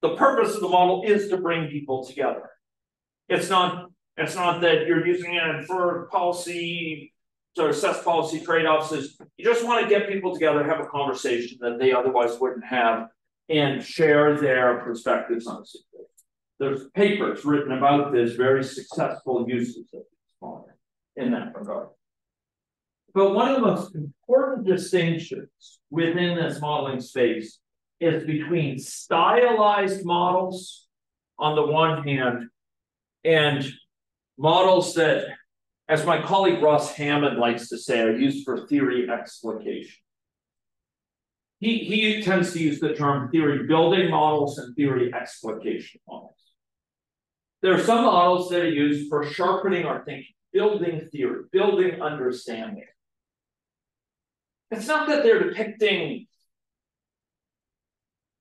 The purpose of the model is to bring people together. It's not it's not that you're using it for policy to assess policy trade-offs. Is you just want to get people together, have a conversation that they otherwise wouldn't have, and share their perspectives on it. There's papers written about this, very successful uses of this model in that regard. But one of the most important distinctions within this modeling space is between stylized models on the one hand and models that, as my colleague Ross Hammond likes to say, are used for theory explication. He, he tends to use the term theory building models and theory explication models. there are some models that are used for sharpening our thinking, building theory, building understanding. It's not that they're depicting,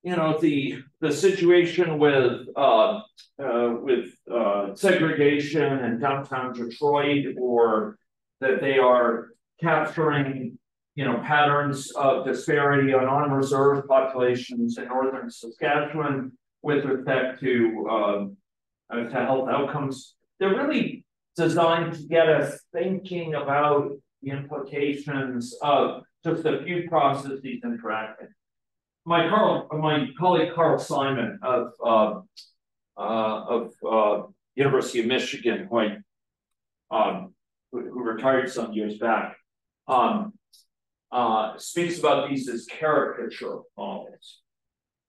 you know, the the situation with uh, uh, with uh, segregation in downtown Detroit, or that they are capturing, you know, patterns of disparity on unreserved populations in northern Saskatchewan with respect to um, uh, to health outcomes. They're really designed to get us thinking about the implications of just a few processes interacting. My Carl, my colleague Carl Simon of uh, uh, of uh, University of Michigan, who I um, who, who retired some years back, um, uh, speaks about these as caricature models.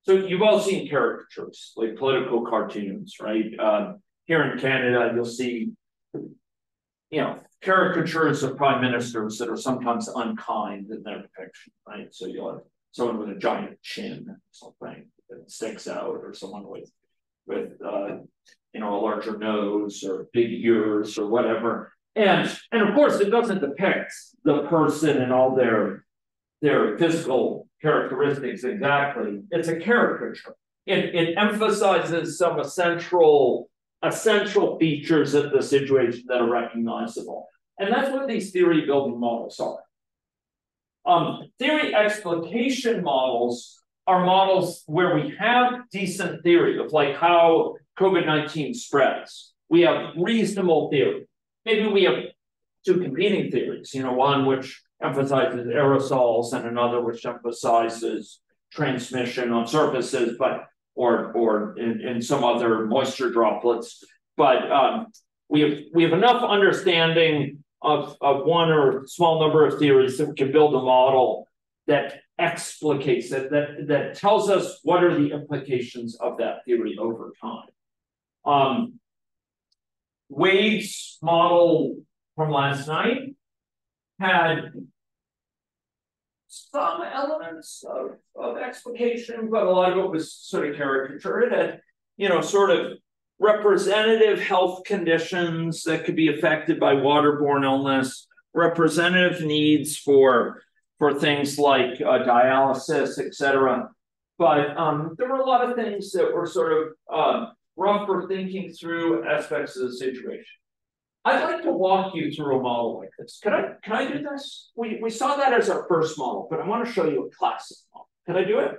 So you've all seen caricatures, like political cartoons, right? Um, here in Canada, you'll see, you know, caricatures of prime ministers that are sometimes unkind in their depiction, right? So you'll have someone with a giant chin, or something that sticks out, or someone with with uh, you know a larger nose or big ears or whatever. And and of course, it doesn't depict the person and all their their physical characteristics exactly. It's a caricature. It, it emphasizes some essential essential features of the situation that are recognizable. And that's what these theory building models are. Um, theory explication models are models where we have decent theory of like how COVID-19 spreads. We have reasonable theory. Maybe we have two competing theories, you know, one which emphasizes aerosols and another which emphasizes transmission on surfaces, but or or in, in some other moisture droplets. But um, we have we have enough understanding of, of one or small number of theories that we can build a model that explicates that that that tells us what are the implications of that theory over time. Um, Wade's model from last night had some elements of, of explication, but a lot of it was sort of caricature. It had, you know, sort of representative health conditions that could be affected by waterborne illness, representative needs for for things like uh, dialysis, et cetera. But um, there were a lot of things that were sort of uh, rough for thinking through aspects of the situation. I'd like to walk you through a model like this. Can I can I do this? We we saw that as our first model, but I want to show you a classic model. Can I do it?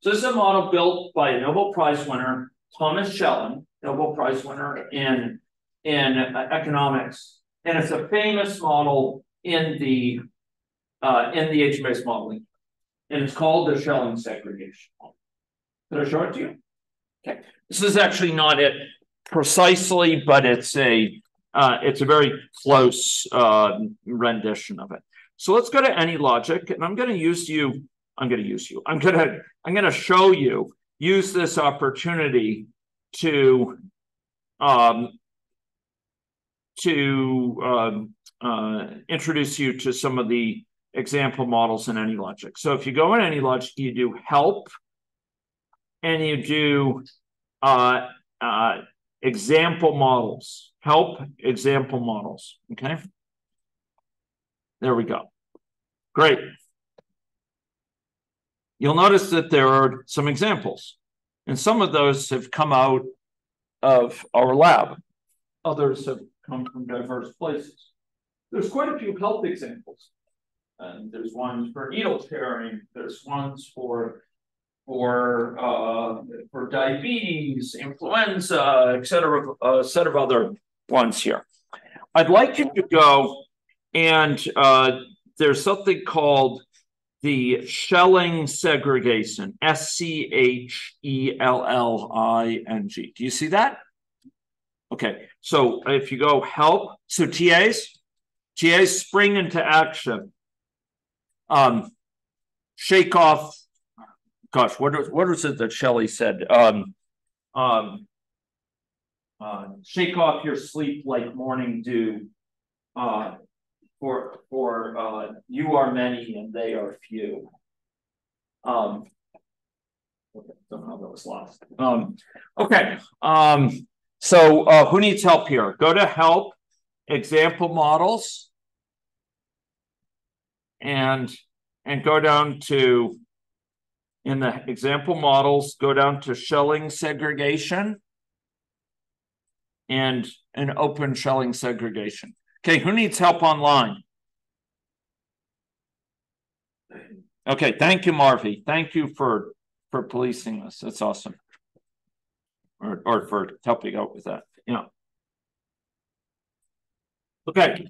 So this is a model built by a Nobel Prize winner, Thomas Schelling, Nobel Prize winner in in economics, and it's a famous model in the uh, in the agent-based modeling, and it's called the Schelling segregation model. Did I show it to you? Okay, this is actually not it precisely, but it's a uh, it's a very close uh, rendition of it. So let's go to AnyLogic, and I'm going to use you. I'm going to use you. I'm going to I'm going to show you use this opportunity to um, to um, uh, introduce you to some of the example models in AnyLogic. So if you go in AnyLogic, you do help, and you do uh, uh, example models, help example models. Okay. There we go. Great. You'll notice that there are some examples, and some of those have come out of our lab. Others have come from diverse places. There's quite a few health examples. And there's ones for needle sharing, there's ones for for uh, for diabetes, influenza, et cetera, a set of other ones here. I'd like you to go and uh, there's something called the Schelling segregation, S C H E L L I N G. Do you see that? Okay, so if you go help, so TAs, TAs spring into action. Um, shake off gosh, what, what was it that Shelley said? Um, um, uh, shake off your sleep like morning dew. Uh, for for uh, you are many and they are few. Um, okay, that was lost. Um, okay. Um, So uh, who needs help here? Go to help, example models. And and go down to in the example models, go down to Schelling segregation and an open Schelling segregation. Okay, who needs help online? Okay, thank you, Marvy. Thank you for for policing us. That's awesome. Or or for helping out with that. Yeah. Okay.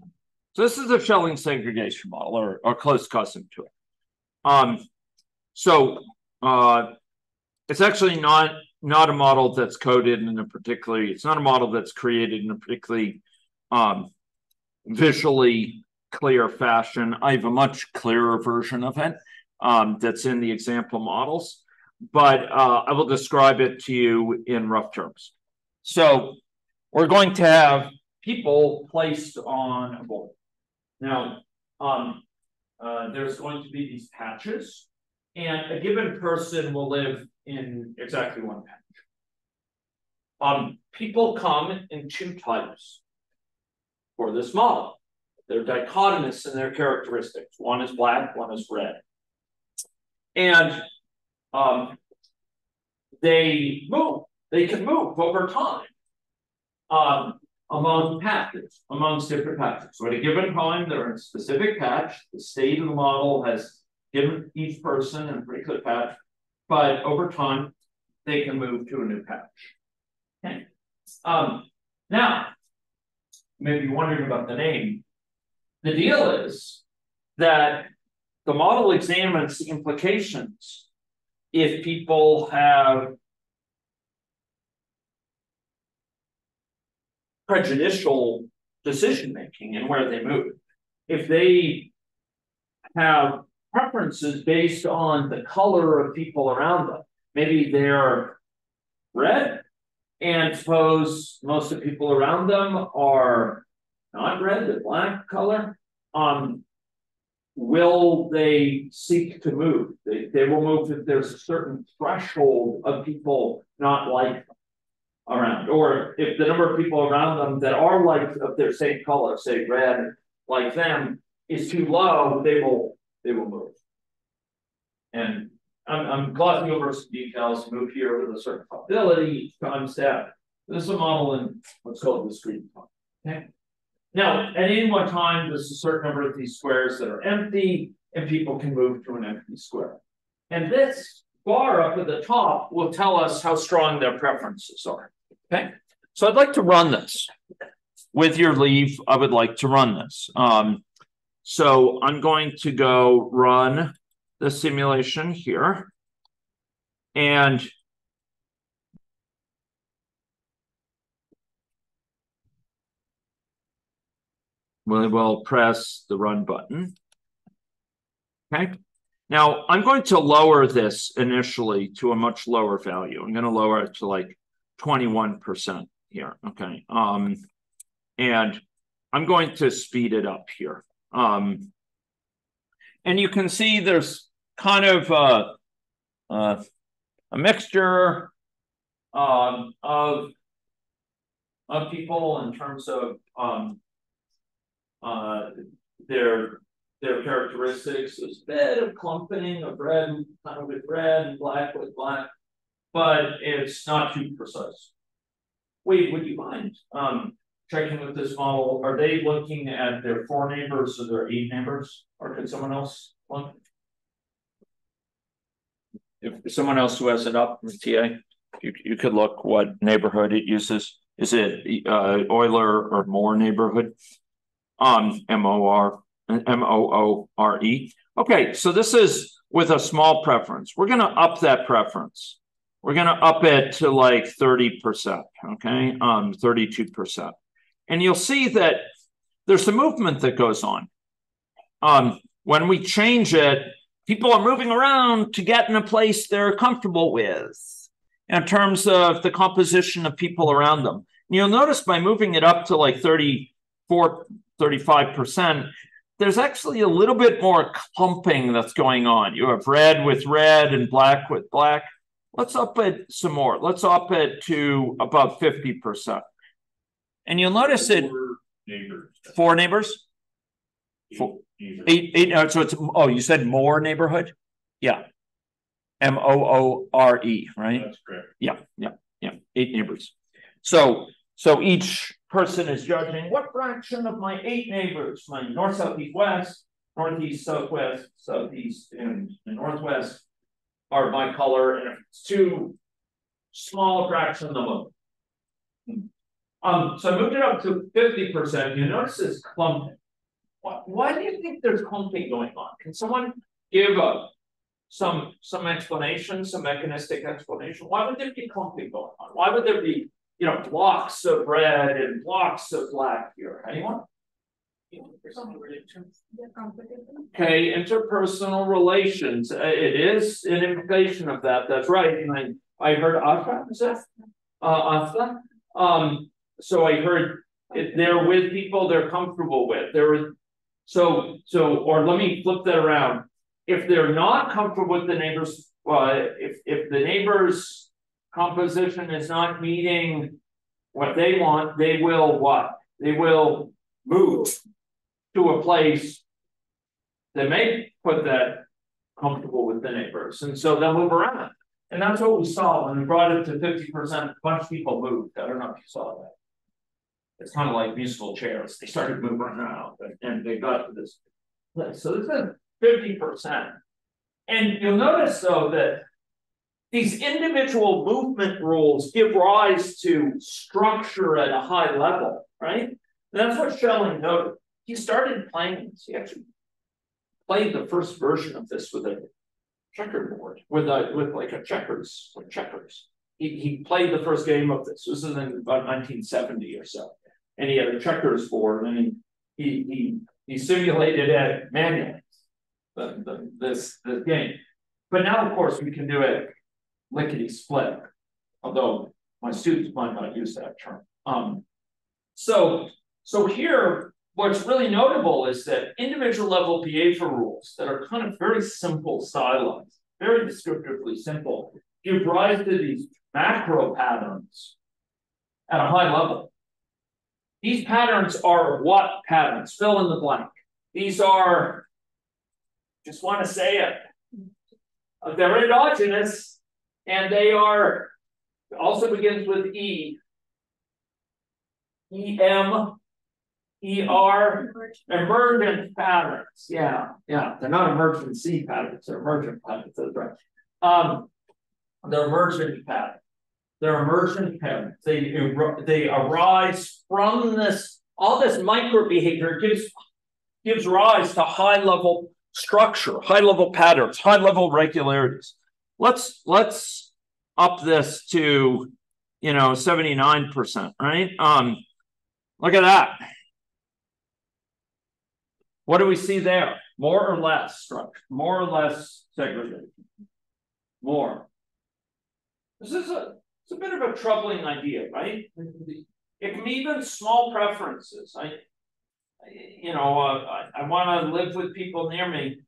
So this is a Schelling segregation model or, or close cousin to it. Um, so uh, it's actually not not a model that's coded in a particularly. It's not a model that's created in a particularly um, visually clear fashion. I have a much clearer version of it um, that's in the example models, but uh, I will describe it to you in rough terms. So we're going to have people placed on a board. Now, um, uh, there's going to be these patches, and a given person will live in exactly one patch. Um, people come in two types for this model. They're dichotomous in their characteristics. One is black, one is red. And um, they move. They can move over time um, among patches, amongst different patches. So at a given time, they're in a specific patch. The state of the model has given each person a particular patch, but over time, they can move to a new patch. Okay. Um, now, maybe you're wondering about the name. The deal is that the model examines the implications if people have prejudicial decision making and where they move. If they have preferences based on the color of people around them, maybe they're red, and suppose most of the people around them are not red, they're black color. Um, will they seek to move? They, they will move if there's a certain threshold of people not like them around, or if the number of people around them that are like of their same color, say red, like them, is too low, they will they will move. And I'm, I'm glossing over some details, move here with a certain probability, time step. This is a model in what's called discrete time. Okay. Now, at any one time, there's a certain number of these squares that are empty, and people can move to an empty square. And this bar up at the top will tell us how strong their preferences are. Okay. So I'd like to run this. With your leave, I would like to run this. Um, so I'm going to go run the simulation here. And we will press the run button. Okay. Now I'm going to lower this initially to a much lower value. I'm going to lower it to like 21% here. Okay. Um, and I'm going to speed it up here. Um, and you can see there's kind of uh, uh, a mixture um, of of people in terms of um, uh, their their characteristics. There's a bit of clumping of red, kind of with red and black with black, but it's not too precise. Wait, would you mind um, checking with this model? Are they looking at their four neighbors or their eight neighbors, or could someone else look? If someone else who has it up, TA, you, you could look what neighborhood it uses. Is it uh, Euler or Moore neighborhood? Um, M O R M O O R E. Okay, so this is with a small preference. We're going to up that preference. We're going to up it to like 30%, okay, um, 32%. And you'll see that there's a movement that goes on. Um, when we change it, people are moving around to get in a place they're comfortable with in terms of the composition of people around them. And you'll notice by moving it up to like 34, 35%, there's actually a little bit more clumping that's going on. You have red with red and black with black. Let's up it some more. Let's up it to above fifty percent. And you'll notice it, Four Neighbors. four neighbors, Eight four- eight, eight, uh, so it's, oh, you said Moore neighborhood? Yeah. M O O R E, right? That's correct. Yeah, yeah, yeah, eight neighbors. So, so each person is judging what fraction of my eight neighbors, my north, south, east, west, northeast, southwest, southeast, and the northwest. Are my color, and if it's too small a fraction of them. Um, so I moved it up to fifty percent, you notice it's clumping. Why, why do you think there's clumping going on? Can someone give a some, some explanation, some mechanistic explanation, why would there be clumping going on? Why would there be, you know, blocks of red and blocks of black here, anyone? Okay, interpersonal relations, uh, it is an implication of that, that's right, and I, I heard Asha, is that? Uh, um, so I heard they're with people they're comfortable with, they're. So, so, or let me flip that around, if they're not comfortable with the neighbors, uh, if, if the neighbors. Composition is not meeting what they want, they will what? They will move to a place that may put that comfortable with the neighbors, and so they'll move around. And that's what we saw when we brought it to fifty percent, a bunch of people moved, I don't know if you saw that. It's kind of like musical chairs, they started moving around and- they got to this place, so this is fifty percent. And you'll notice though that. These individual movement rules give rise to structure at a high level, right? And That's what Schelling noted, he started playing this, he actually played the first version of this with a checkerboard, with a, with like a checkers, like checkers. He, he played the first game of this, this is in about nineteen seventy or so, and he had a checkers board, and he, he, he, he simulated it manually. The, the, this, this game, but now, of course, we can do it lickety split. Although my students might not use that term, um. So, so here, what's really notable is that individual level behavior rules that are kind of very simple stylized, very descriptively simple, give rise to these macro patterns at a high level. These patterns are what patterns? Fill in the blank. These are, just want to say it. Uh, They're endogenous and they are, also begins with E. E M E R Emergent patterns, yeah, yeah, they're not emergency patterns, they're emergent patterns, that's right. Um, they're emergent patterns. They're emergent patterns, they, arise from this, all this micro behavior gives. Gives rise to high level structure, high level patterns, high level regularities. Let's, let's up this to, you know, seventy-nine percent, right? Um, look at that. What do we see there? More or less structure, more or less segregation? More. This is a, it's a bit of a troubling idea, right? It can be even small preferences, I. I- You know, uh, I, I wanna live with people near me,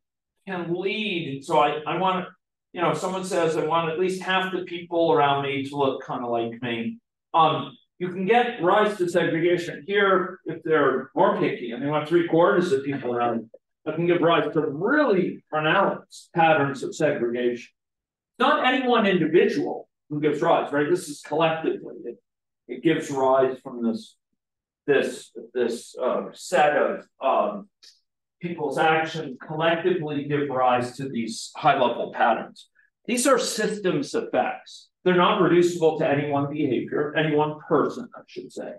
can lead, so I, I wanna. You know, someone says, I want at least half the people around me to look kind of like me. Um, you can get rise to segregation here if they're more picky and they want three quarters of people around. That can give rise to really pronounced patterns of segregation. Not any one individual who gives rise, right? This is collectively. It, it gives rise from this. This, this uh set of um. People's actions collectively give rise to these high level patterns. These are systems effects. They're not reducible to any one behavior, any one person, I should say.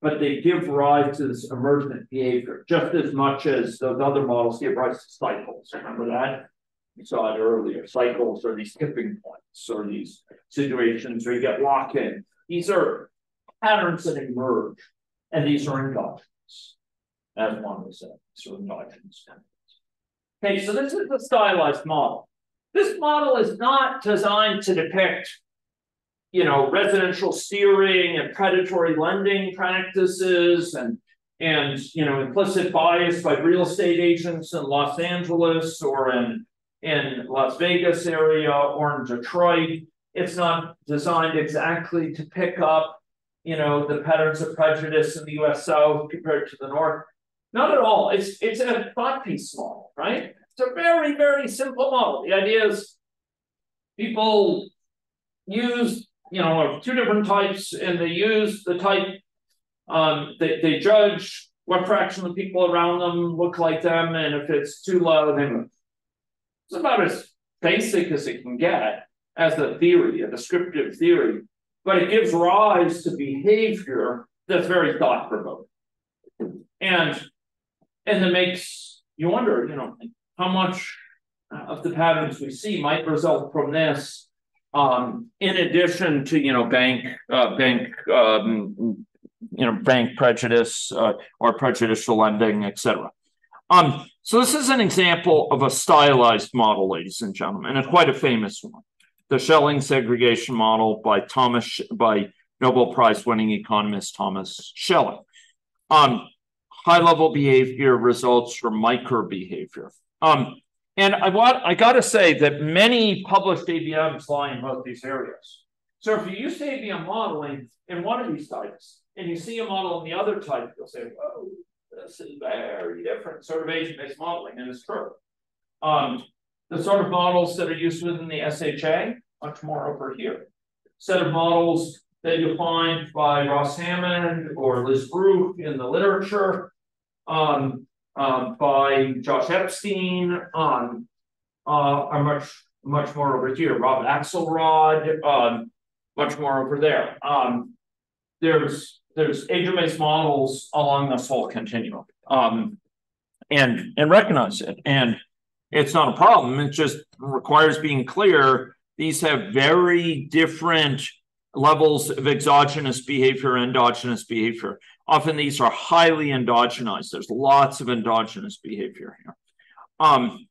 But they give rise to this emergent behavior just as much as those other models give rise to cycles. Remember that? We saw it earlier. Cycles are these tipping points or these situations where you get locked in. These are patterns that emerge, and these are endogenous. As one would say, these are endogenous patterns. Okay, so this is the stylized model. This model is not designed to depict you know, residential steering and predatory lending practices and and you know, implicit bias by real estate agents in Los Angeles or in in Las Vegas area or in Detroit. it's not designed exactly to pick up, you know, the patterns of prejudice in the US South compared to the North. Not at all. It's it's a thought piece model, right? It's a very, very simple model. The idea is people use, you know, two different types, and they use the type um, they, they judge what fraction of the people around them look like them, and if it's too low, then it's about as basic as it can get as a theory, a descriptive theory, but it gives rise to behavior that's very thought provoking. And and it makes you wonder, you know, how much of the patterns we see might result from this. Um, in addition to you know bank uh, bank um, you know bank prejudice uh, or prejudicial lending, etc. Um, so this is an example of a stylized model, ladies and gentlemen, and quite a famous one. The Schelling segregation model by Thomas by Nobel Prize winning economist Thomas Schelling. Um, high level behavior results from micro behavior. Um, and I want I got to say that many published ABMs lie in both these areas. So if you use ABM modeling in one of these types and you see a model in the other type, you'll say, whoa, this is very different sort of agent-based modeling, and it's true. Um, the sort of models that are used within the SHA, much more over here. Set of models that you'll find by Ross Hammond or Liz Bruch in the literature, um, uh, by Josh Epstein, um, uh, are much much more over here. Rob Axelrod, um, much more over there. Um, there's there's agent-based models along this whole continuum, um, and and recognize it. And it's not a problem. It just requires being clear. These have very different levels of exogenous behavior, endogenous behavior. Often these are highly endogenized. There's lots of endogenous behavior here. Um,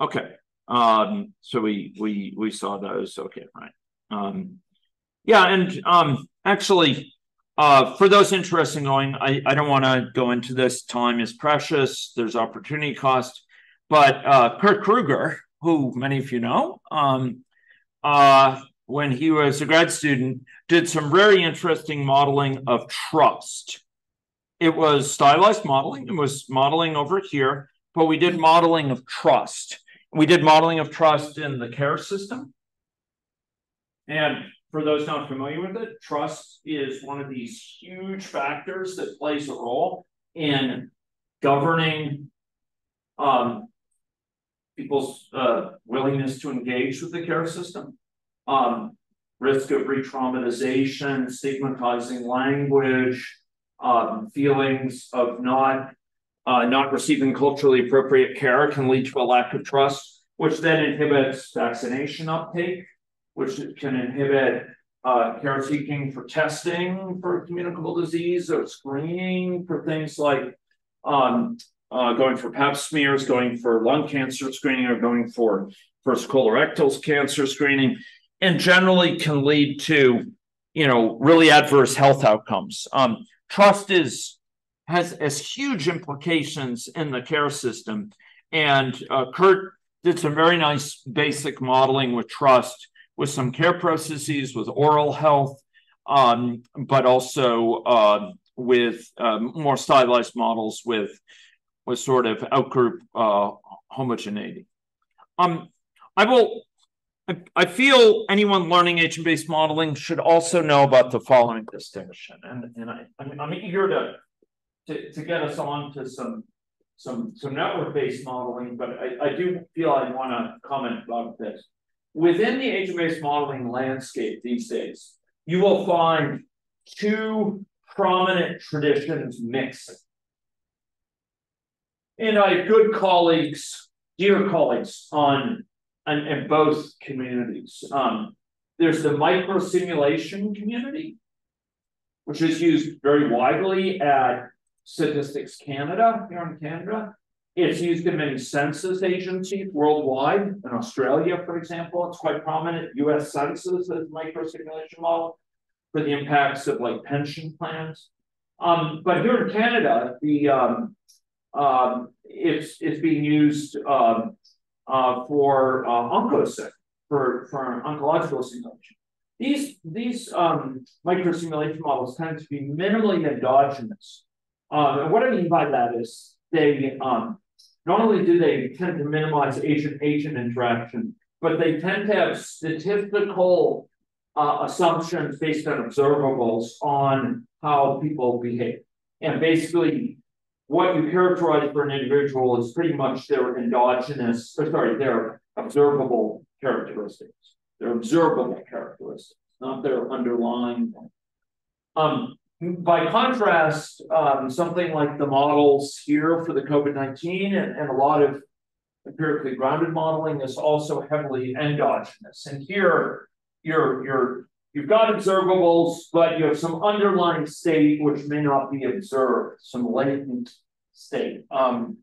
okay. Um, so we we we saw those. Okay, right. Um, yeah, and um, actually, uh, for those interested in going, I, I don't want to go into this. Time is precious. There's opportunity cost. But uh, Kurt Kruger, who many of you know, um, uh, when he was a grad student, did some very interesting modeling of trust. It was stylized modeling. It was modeling over here, but we did modeling of trust. We did modeling of trust in the care system. And for those not familiar with it, trust is one of these huge factors that plays a role in governing um, people's uh, willingness to engage with the care system, um, risk of re-traumatization, stigmatizing language, um, feelings of not uh, not receiving culturally appropriate care can lead to a lack of trust, which then inhibits vaccination uptake which can inhibit uh, care seeking for testing for communicable disease or screening for things like um, uh, going for pap smears, going for lung cancer screening, or going for first colorectal cancer screening, and generally can lead to, you know, really adverse health outcomes. Um, trust is has has huge implications in the care system, and uh, Kurt did some very nice basic modeling with trust with some care processes with oral health, um, but also uh, with uh, more stylized models with with sort of outgroup uh, homogeneity. Um, I will. I, I feel anyone learning agent-based modeling should also know about the following distinction, and and I I'm, I'm eager to, to to get us on to some some some network-based modeling, but I, I do feel I want to comment about this within the agent-based modeling landscape these days, you will find two prominent traditions mixing. And I have good colleagues, dear colleagues on in, both communities. Um, there's the micro simulation community, which is used very widely at Statistics Canada here in Canada. It's used in many census agencies worldwide. In Australia, for example, it's quite prominent. US Census as microsimulation model for the impacts of like pension plans. Um, but here in Canada, the um, um, it's it's being used um, uh, for uh, for, for oncological simulation. these, these, um, micro simulation models tend to be minimally endogenous. Um, and what I mean by that is they, um, not only do they tend to minimize agent-agent interaction, but they tend to have statistical uh, assumptions based on observables on how people behave. And basically, what you characterize for an individual is pretty much their endogenous, or sorry, their observable characteristics. Their observable characteristics, not their underlying. Um, by contrast, um, something like the models here for the COVID-19 and, and a lot of empirically grounded modeling is also heavily endogenous. And here, you're, you're, you've got observables, but you have some underlying state which may not be observed, some latent state. Um,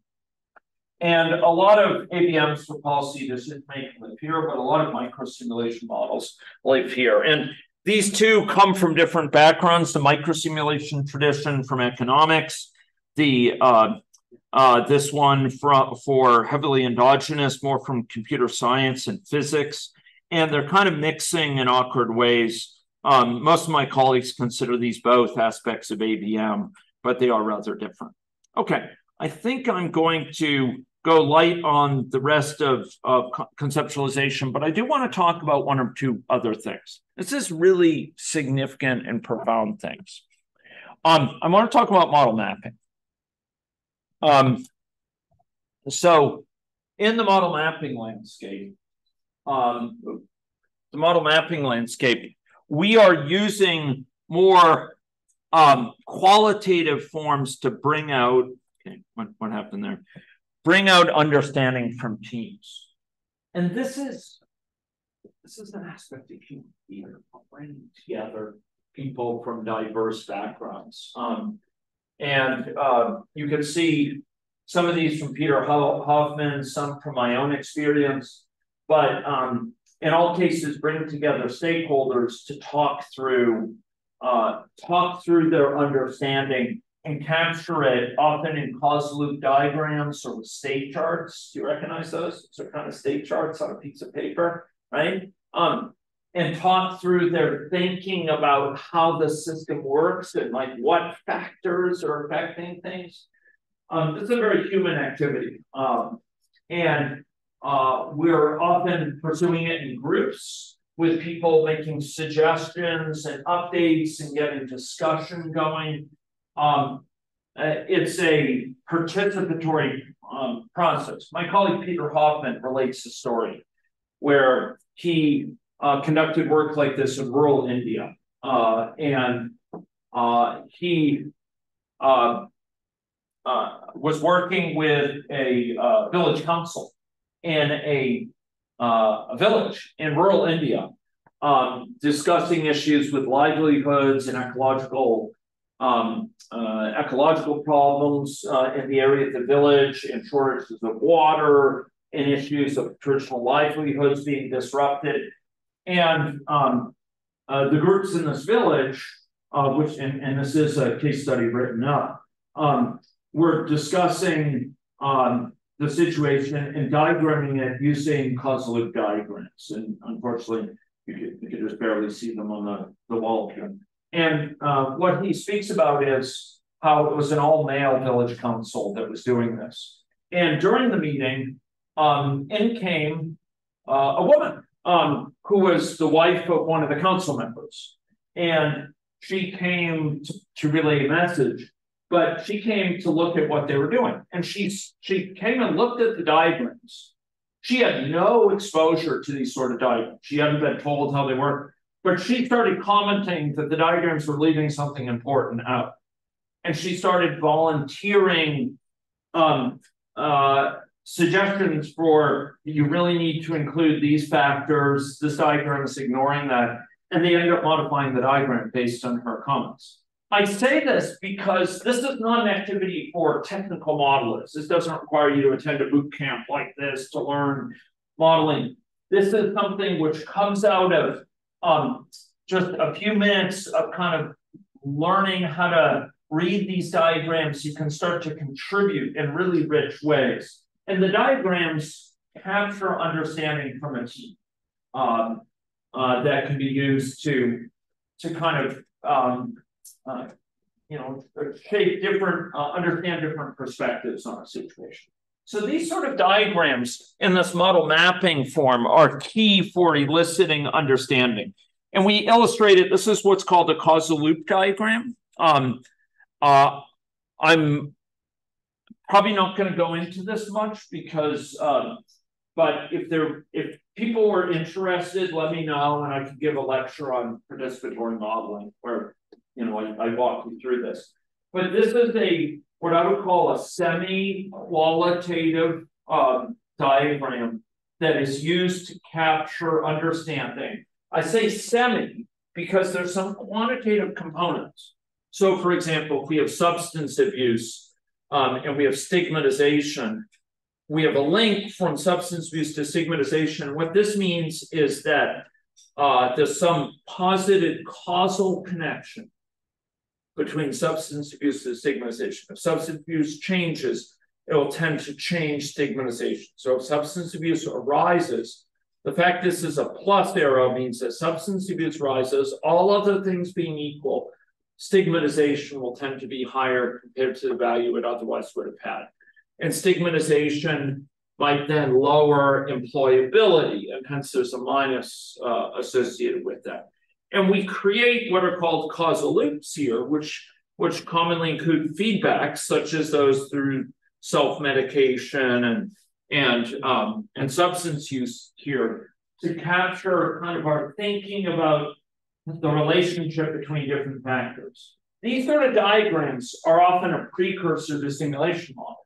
and a lot of ABMs for policy decision making live here, but a lot of micro simulation models live here. And these two come from different backgrounds, the microsimulation tradition from economics, the uh, uh, this one for, for heavily endogenous, more from computer science and physics, and they're kind of mixing in awkward ways. Um, most of my colleagues consider these both aspects of ABM, but they are rather different. Okay, I think I'm going to go light on the rest of, of conceptualization, but I do want to talk about one or two other things. This is really significant and profound things. Um, I want to talk about model mapping. Um, so in the model mapping landscape, um, the model mapping landscape, we are using more um, qualitative forms to bring out, okay, what, what happened there? Bring out understanding from teams. And this is this is an aspect of human theater, bringing together people from diverse backgrounds. Um, and uh, you can see some of these from Peter Hovmand, some from my own experience, but um, in all cases, bring together stakeholders to talk through uh, talk through their understanding and capture it often in causal loop diagrams or with state charts. Do you recognize those? So kind of state charts on a piece of paper, right? Um, and talk through their thinking about how the system works and like what factors are affecting things. Um, it's a very human activity. Um, and uh, we're often pursuing it in groups with people making suggestions and updates and getting discussion going. Um, uh, it's a participatory um, process. My colleague Peter Hovmand relates the story where he uh, conducted work like this in rural India. Uh, and uh, he uh, was working with a village council in a, a village in rural India, um, discussing issues with livelihoods and ecological um, uh, ecological problems uh, in the area of the village and shortages of water and issues of traditional livelihoods being disrupted. And um, uh, the groups in this village, uh, which, and, and, this is a case study written up, um, were discussing um, the situation and diagramming it using loop diagrams. And unfortunately, you could, you could just barely see them on the, the wall here. And uh, what he speaks about is how it was an all male village council that was doing this. And during the meeting, um, in came uh, a woman um, who was the wife of one of the council members. And she came to, to relay a message, but she came to look at what they were doing. And she, she came and looked at the diagrams. She had no exposure to these sort of diagrams. She hadn't been told how they work. But she started commenting that the diagrams were leaving something important out. And she started volunteering um, uh, suggestions for you really need to include these factors. This diagram is ignoring that. And they ended up modifying the diagram based on her comments. I say this because this is not an activity for technical modelers. This doesn't require you to attend a boot camp like this to learn modeling. This is something which comes out of um, just a few minutes of kind of learning how to read these diagrams, you can start to contribute in really rich ways. And the diagrams capture understanding from a team. Um, uh, that can be used to, to kind of, um, uh, you know, shape different, uh, understand different perspectives on a situation. So these sort of diagrams in this model mapping form are key for eliciting understanding. And we illustrated, this is what's called a causal loop diagram. Um, uh, I'm probably not going to go into this much because, um, but if there, if people were interested, let me know and I could give a lecture on participatory modeling where, you know, I, I walk you through this. But this is a what I would call a semi-qualitative um, diagram that is used to capture understanding. I say semi because there's some quantitative components. So, for example, if we have substance abuse um, and we have stigmatization, we have a link from substance abuse to stigmatization. What this means is that uh, there's some positive causal connection between substance abuse and stigmatization. If substance abuse changes, it will tend to change stigmatization. So if substance abuse arises, the fact this is a plus arrow means that substance abuse rises, all other things being equal, stigmatization will tend to be higher compared to the value it otherwise would have had. And stigmatization might then lower employability, and hence there's a minus uh, associated with that. And we create what are called causal loops here, which, which commonly include feedbacks, such as those through self-medication and, and, um, and substance use here, to capture kind of our thinking about the relationship between different factors. These sort of diagrams are often a precursor to simulation models.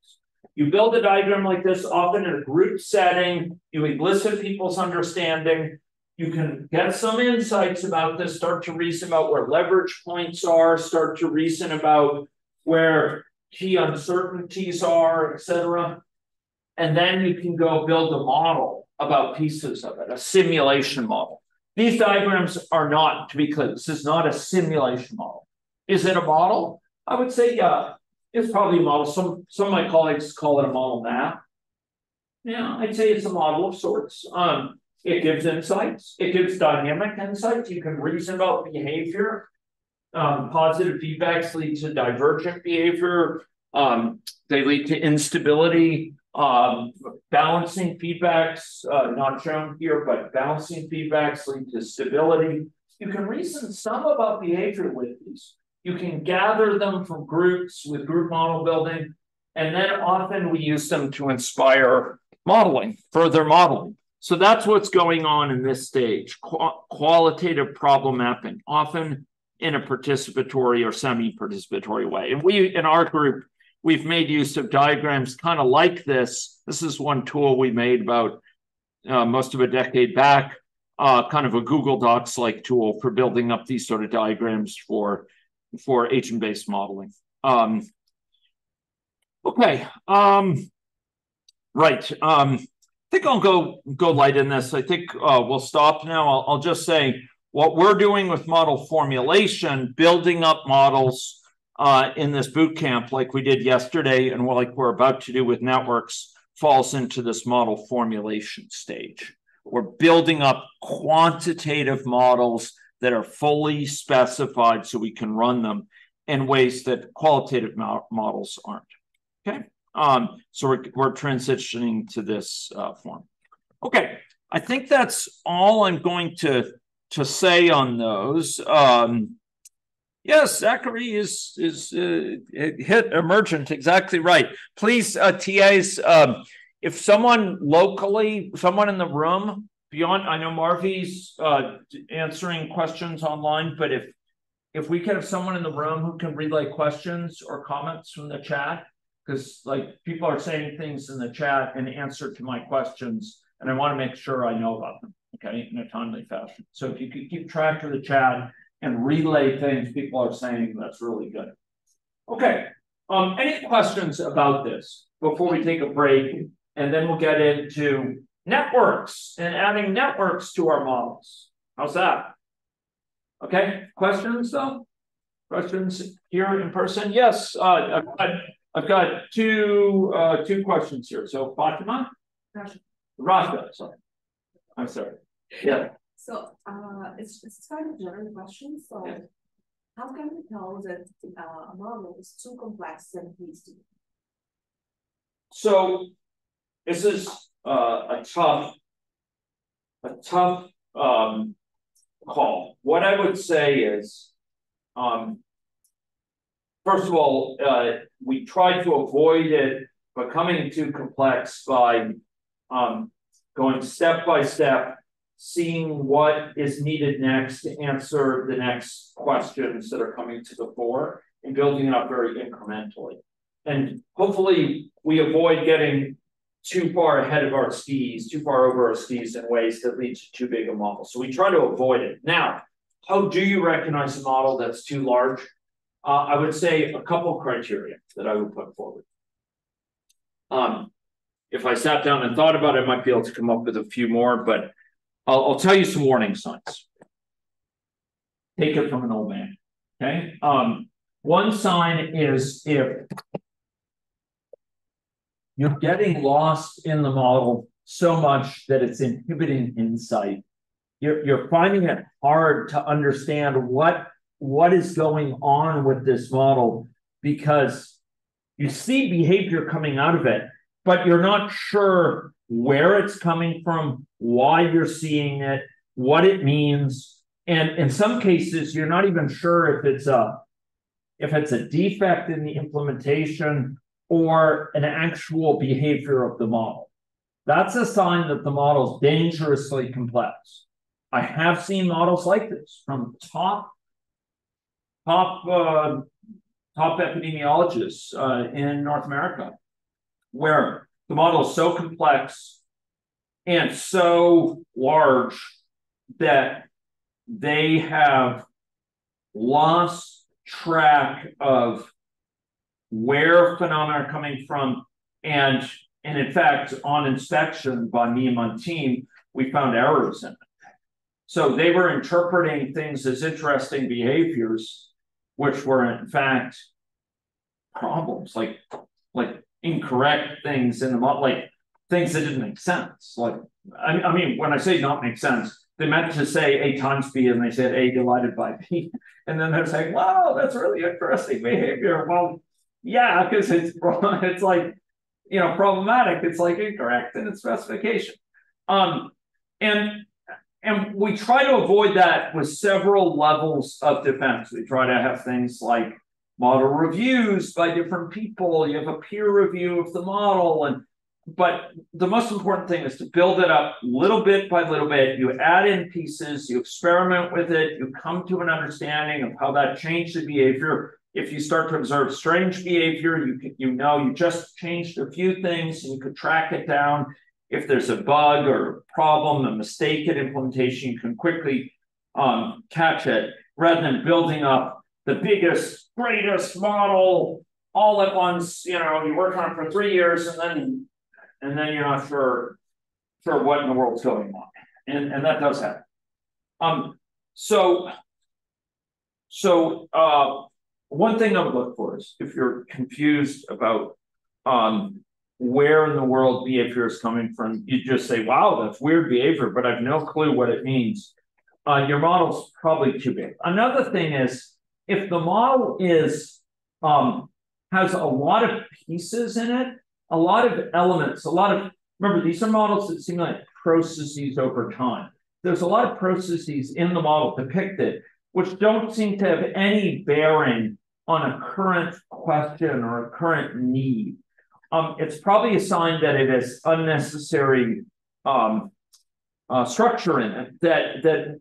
You build a diagram like this, often in a group setting, you elicit people's understanding, you can get some insights about this, start to reason about where leverage points are, start to reason about where key uncertainties are, etc. And then you can go build a model about pieces of it, a simulation model. These diagrams are not, to be clear, this is not a simulation model. Is it a model? I would say, yeah, it's probably a model. Some, some of my colleagues call it a model map. Yeah, I'd say it's a model of sorts. Um, it gives insights. It gives dynamic insights. You can reason about behavior. Um, positive feedbacks lead to divergent behavior. Um, they lead to instability. Um, balancing feedbacks, uh, not shown here, but balancing feedbacks lead to stability. You can reason some about behavior with these. You can gather them from groups with group model building, and then often we use them to inspire modeling, further modeling. So that's what's going on in this stage Qu qualitative problem mapping, often in a participatory or semi participatory way. And we, in our group, we've made use of diagrams kind of like this. This is one tool we made about uh, most of a decade back, uh, kind of a Google Docs like tool for building up these sort of diagrams for, for agent based modeling. Um, okay. Um, right. Um, think I'll go go light in this. I think uh, we'll stop now. I'll, I'll just say what we're doing with model formulation, building up models uh, in this boot camp, like we did yesterday, and like we're about to do with networks, falls into this model formulation stage. We're building up quantitative models that are fully specified so we can run them in ways that qualitative models aren't. Okay. Um, so we're, we're transitioning to this uh, form. Okay, I think that's all I'm going to to say on those. Um, yes, Zachary is is uh, hit emergent exactly right. Please, uh, TAs, um, if someone locally, someone in the room beyond, I know Marvy's uh, answering questions online, but if if we could have someone in the room who can relay questions or comments from the chat, because like people are saying things in the chat in answer to my questions, and I want to make sure I know about them, okay, in a timely fashion. So if you could keep track of the chat and relay things people are saying, that's really good. Okay, um, any questions about this before we take a break? And then we'll get into networks and adding networks to our models. How's that? Okay, questions though? Questions here in person? Yes, uh, I've got two uh, two questions here. So Fatima, Rasha, sorry. I'm sorry. Yeah. So, uh, it's, it's kind of general question, so. Yeah. How can we tell that, uh, a model is too complex and needs to? So this is uh a tough. A tough um call. What I would say is. Um. First of all, uh, we try to avoid it becoming too complex by um going step by step. Seeing what is needed next to answer the next questions that are coming to the fore and building it up very incrementally. And hopefully, we avoid getting too far ahead of our skis, too far over our skis in ways that lead to too big a model. So we try to avoid it. Now, how do you recognize a model that's too large? Uh, I would say a couple criteria that I would put forward. Um, if I sat down and thought about it, I might be able to come up with a few more, but I'll, I'll tell you some warning signs. Take it from an old man. Okay. Um, one sign is if you're getting lost in the model so much that it's inhibiting insight. You're, you're finding it hard to understand what, what is going on with this model because you see behavior coming out of it, but you're not sure where it's coming from, why you're seeing it, what it means. And in some cases, you're not even sure if it's a if it's a defect in the implementation or an actual behavior of the model. That's a sign that the model is dangerously complex. I have seen models like this from top top uh, top epidemiologists uh, in North America, where the model is so complex and so large that they have lost track of where phenomena are coming from. And, and in fact, on inspection by me and my team, we found errors in it. So they were interpreting things as interesting behaviors, which were in fact problems, like like incorrect things in the model, like things that didn't make sense. Like I, I mean, when I say not make sense, they meant to say a times b and they said a divided by b. And then they're saying, wow, that's really interesting behavior. Well, yeah, because it's it's like you know problematic. It's like incorrect in its specification. Um, and and we try to avoid that with several levels of defense. We try to have things like model reviews by different people. You have a peer review of the model, and but the most important thing is to build it up little bit by little bit. You add in pieces, you experiment with it, you come to an understanding of how that changed the behavior. If you start to observe strange behavior, you you know you just changed a few things and you could track it down. If there's a bug or a problem, a mistake in implementation, you can quickly um, catch it rather than building up the biggest, greatest model all at once. You know, you work on it for three years and then and then you're not sure sure what in the world's going on. And and that does happen. Um so so uh one thing I would look for is if you're confused about um where in the world behavior is coming from, you just say, wow, that's weird behavior, but I've no clue what it means. Uh, your model's probably too big. Another thing is if the model is um, has a lot of pieces in it, a lot of elements, a lot of remember these are models that simulate processes over time. There's a lot of processes in the model depicted which don't seem to have any bearing on a current question or a current need. Um, it's probably a sign that it has unnecessary um, uh, structure in it that that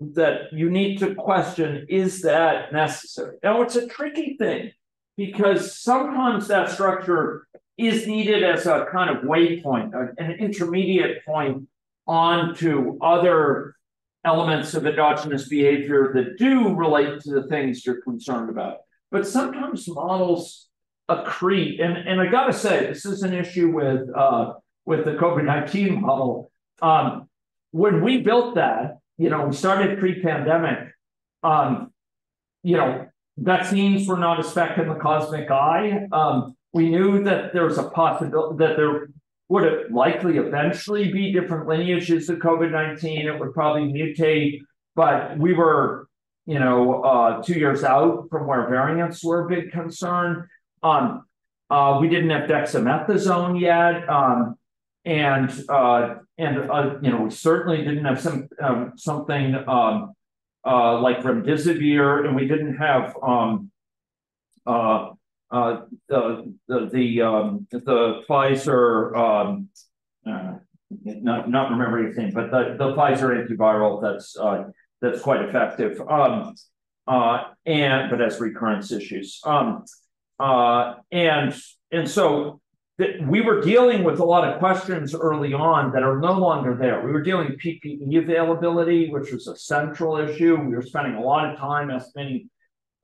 that you need to question: Is that necessary? Now, it's a tricky thing because sometimes that structure is needed as a kind of waypoint, an intermediate point onto other elements of endogenous behavior that do relate to the things you're concerned about. But sometimes models accrete, and, and I gotta say, this is an issue with uh, with the COVID-19 model. Um, when we built that, you know, we started pre-pandemic, um, you know, vaccines were not a speck in the cosmic eye. Um, we knew that there was a possibility that there would it likely eventually be different lineages of COVID nineteen? It would probably mutate, but we were, you know, uh, two years out from where variants were a big concern. Um, uh, we didn't have dexamethasone yet, um, and uh, and uh, you know, we certainly didn't have some um, something um, uh, like remdesivir, and we didn't have um, uh, uh, the the the um, the Pfizer um, uh, not not remember anything, but the the Pfizer antiviral that's that's quite effective. Um, and but has recurrence issues. Uh, and and so we were dealing with a lot of questions early on that are no longer there. We were dealing with PPE availability, which was a central issue. We were spending a lot of time estimating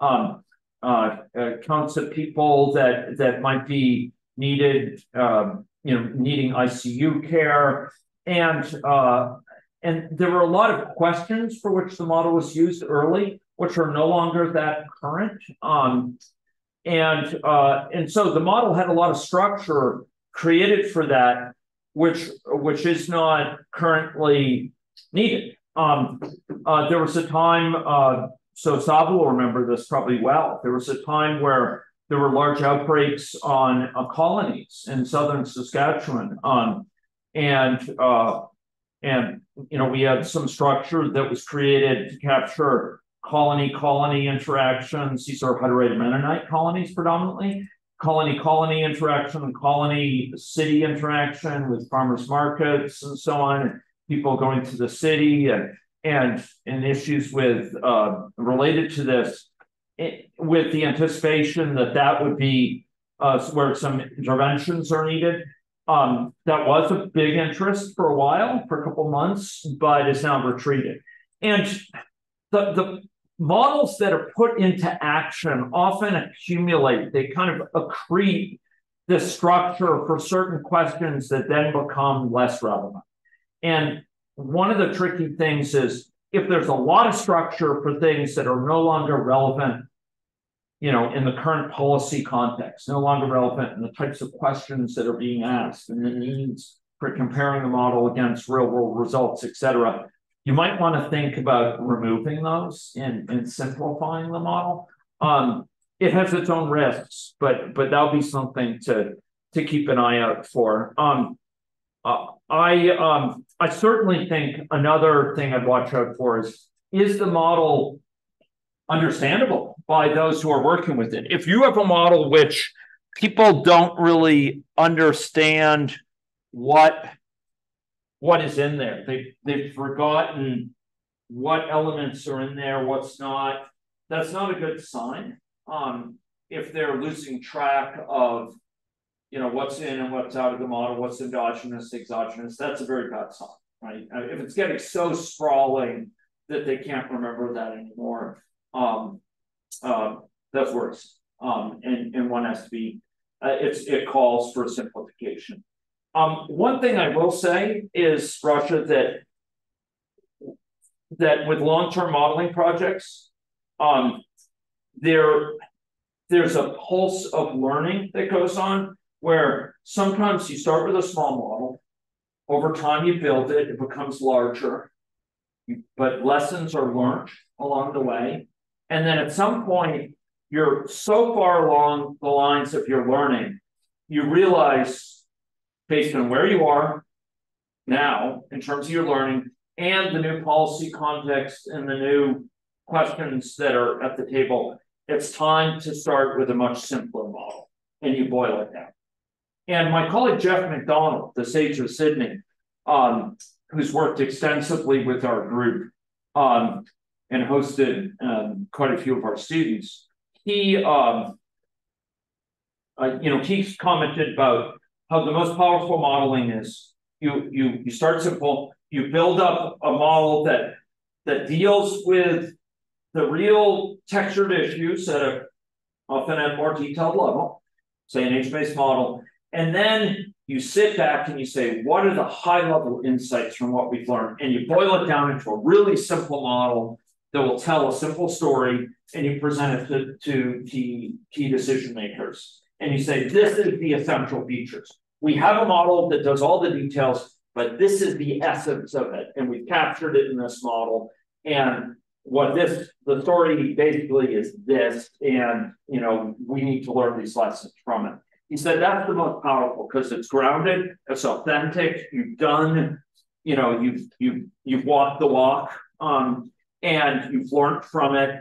um, uh, uh, counts of people that that might be needed, um, you know, needing ICU care, and uh, and there were a lot of questions for which the model was used early, which are no longer that current. Um, and uh, and so the model had a lot of structure created for that, which which is not currently needed. Um, uh, there was a time, uh, so Saba will remember this probably well. There was a time where there were large outbreaks on uh, colonies in southern Saskatchewan, um, and uh, and you know we had some structure that was created to capture colony colony interactions. These are Hutterite Mennonite colonies predominantly. Colony colony interaction colony city interaction with farmers markets and so on, and people going to the city and and and issues with uh, related to this, it, with the anticipation that that would be uh, where some interventions are needed. Um, that was a big interest for a while, for a couple months, but is now retreated. And the the models that are put into action often accumulate, they kind of accrete the structure for certain questions that then become less relevant. And one of the tricky things is if there's a lot of structure for things that are no longer relevant, you know, in the current policy context, no longer relevant in the types of questions that are being asked and the needs for comparing the model against real world results, et cetera, you might want to think about removing those and, and simplifying the model. Um, it has its own risks, but but that'll be something to to keep an eye out for. Um, uh, I um, I certainly think another thing I'd watch out for is is the model understandable by those who are working with it. If you have a model which people don't really understand what what is in there. They they've forgotten what elements are in there, what's not. That's not a good sign. Um, if they're losing track of, you know, what's in and what's out of the model, what's endogenous, exogenous, that's a very bad sign, right? If it's getting so sprawling that they can't remember that anymore, um, uh, that's worse. Um, and and one has to be, uh, it's it calls for simplification. Um, one thing I will say is, Rasha that that with long-term modeling projects, um, there there's a pulse of learning that goes on where sometimes you start with a small model, over time you build it, it becomes larger, but lessons are learned along the way, and then at some point you're so far along the lines of your learning, you realize based on where you are now in terms of your learning and the new policy context and the new questions that are at the table, it's time to start with a much simpler model and you boil it down. And my colleague Geoff McDonnell, the Sage of Sydney, um, who's worked extensively with our group um, and hosted um, quite a few of our students, he, um, uh, you know, he's commented about how the most powerful modeling is. You you you start simple. You build up a model that that deals with the real textured issues at a often at a more detailed level say an age-based model. And then you sit back and you say what are the high level insights from what we've learned? And you boil it down into a really simple model that will tell a simple story and you present it to, to key, key decision makers and you say this is the essential features we have a model that does all the details, but this is the essence of it, and we've captured it in this model. And what this, the story basically is this, and you know, we need to learn these lessons from it. He said that's the most powerful because it's grounded, it's authentic, you've done, you know, you've you've you've walked the walk, um, and you've learned from it,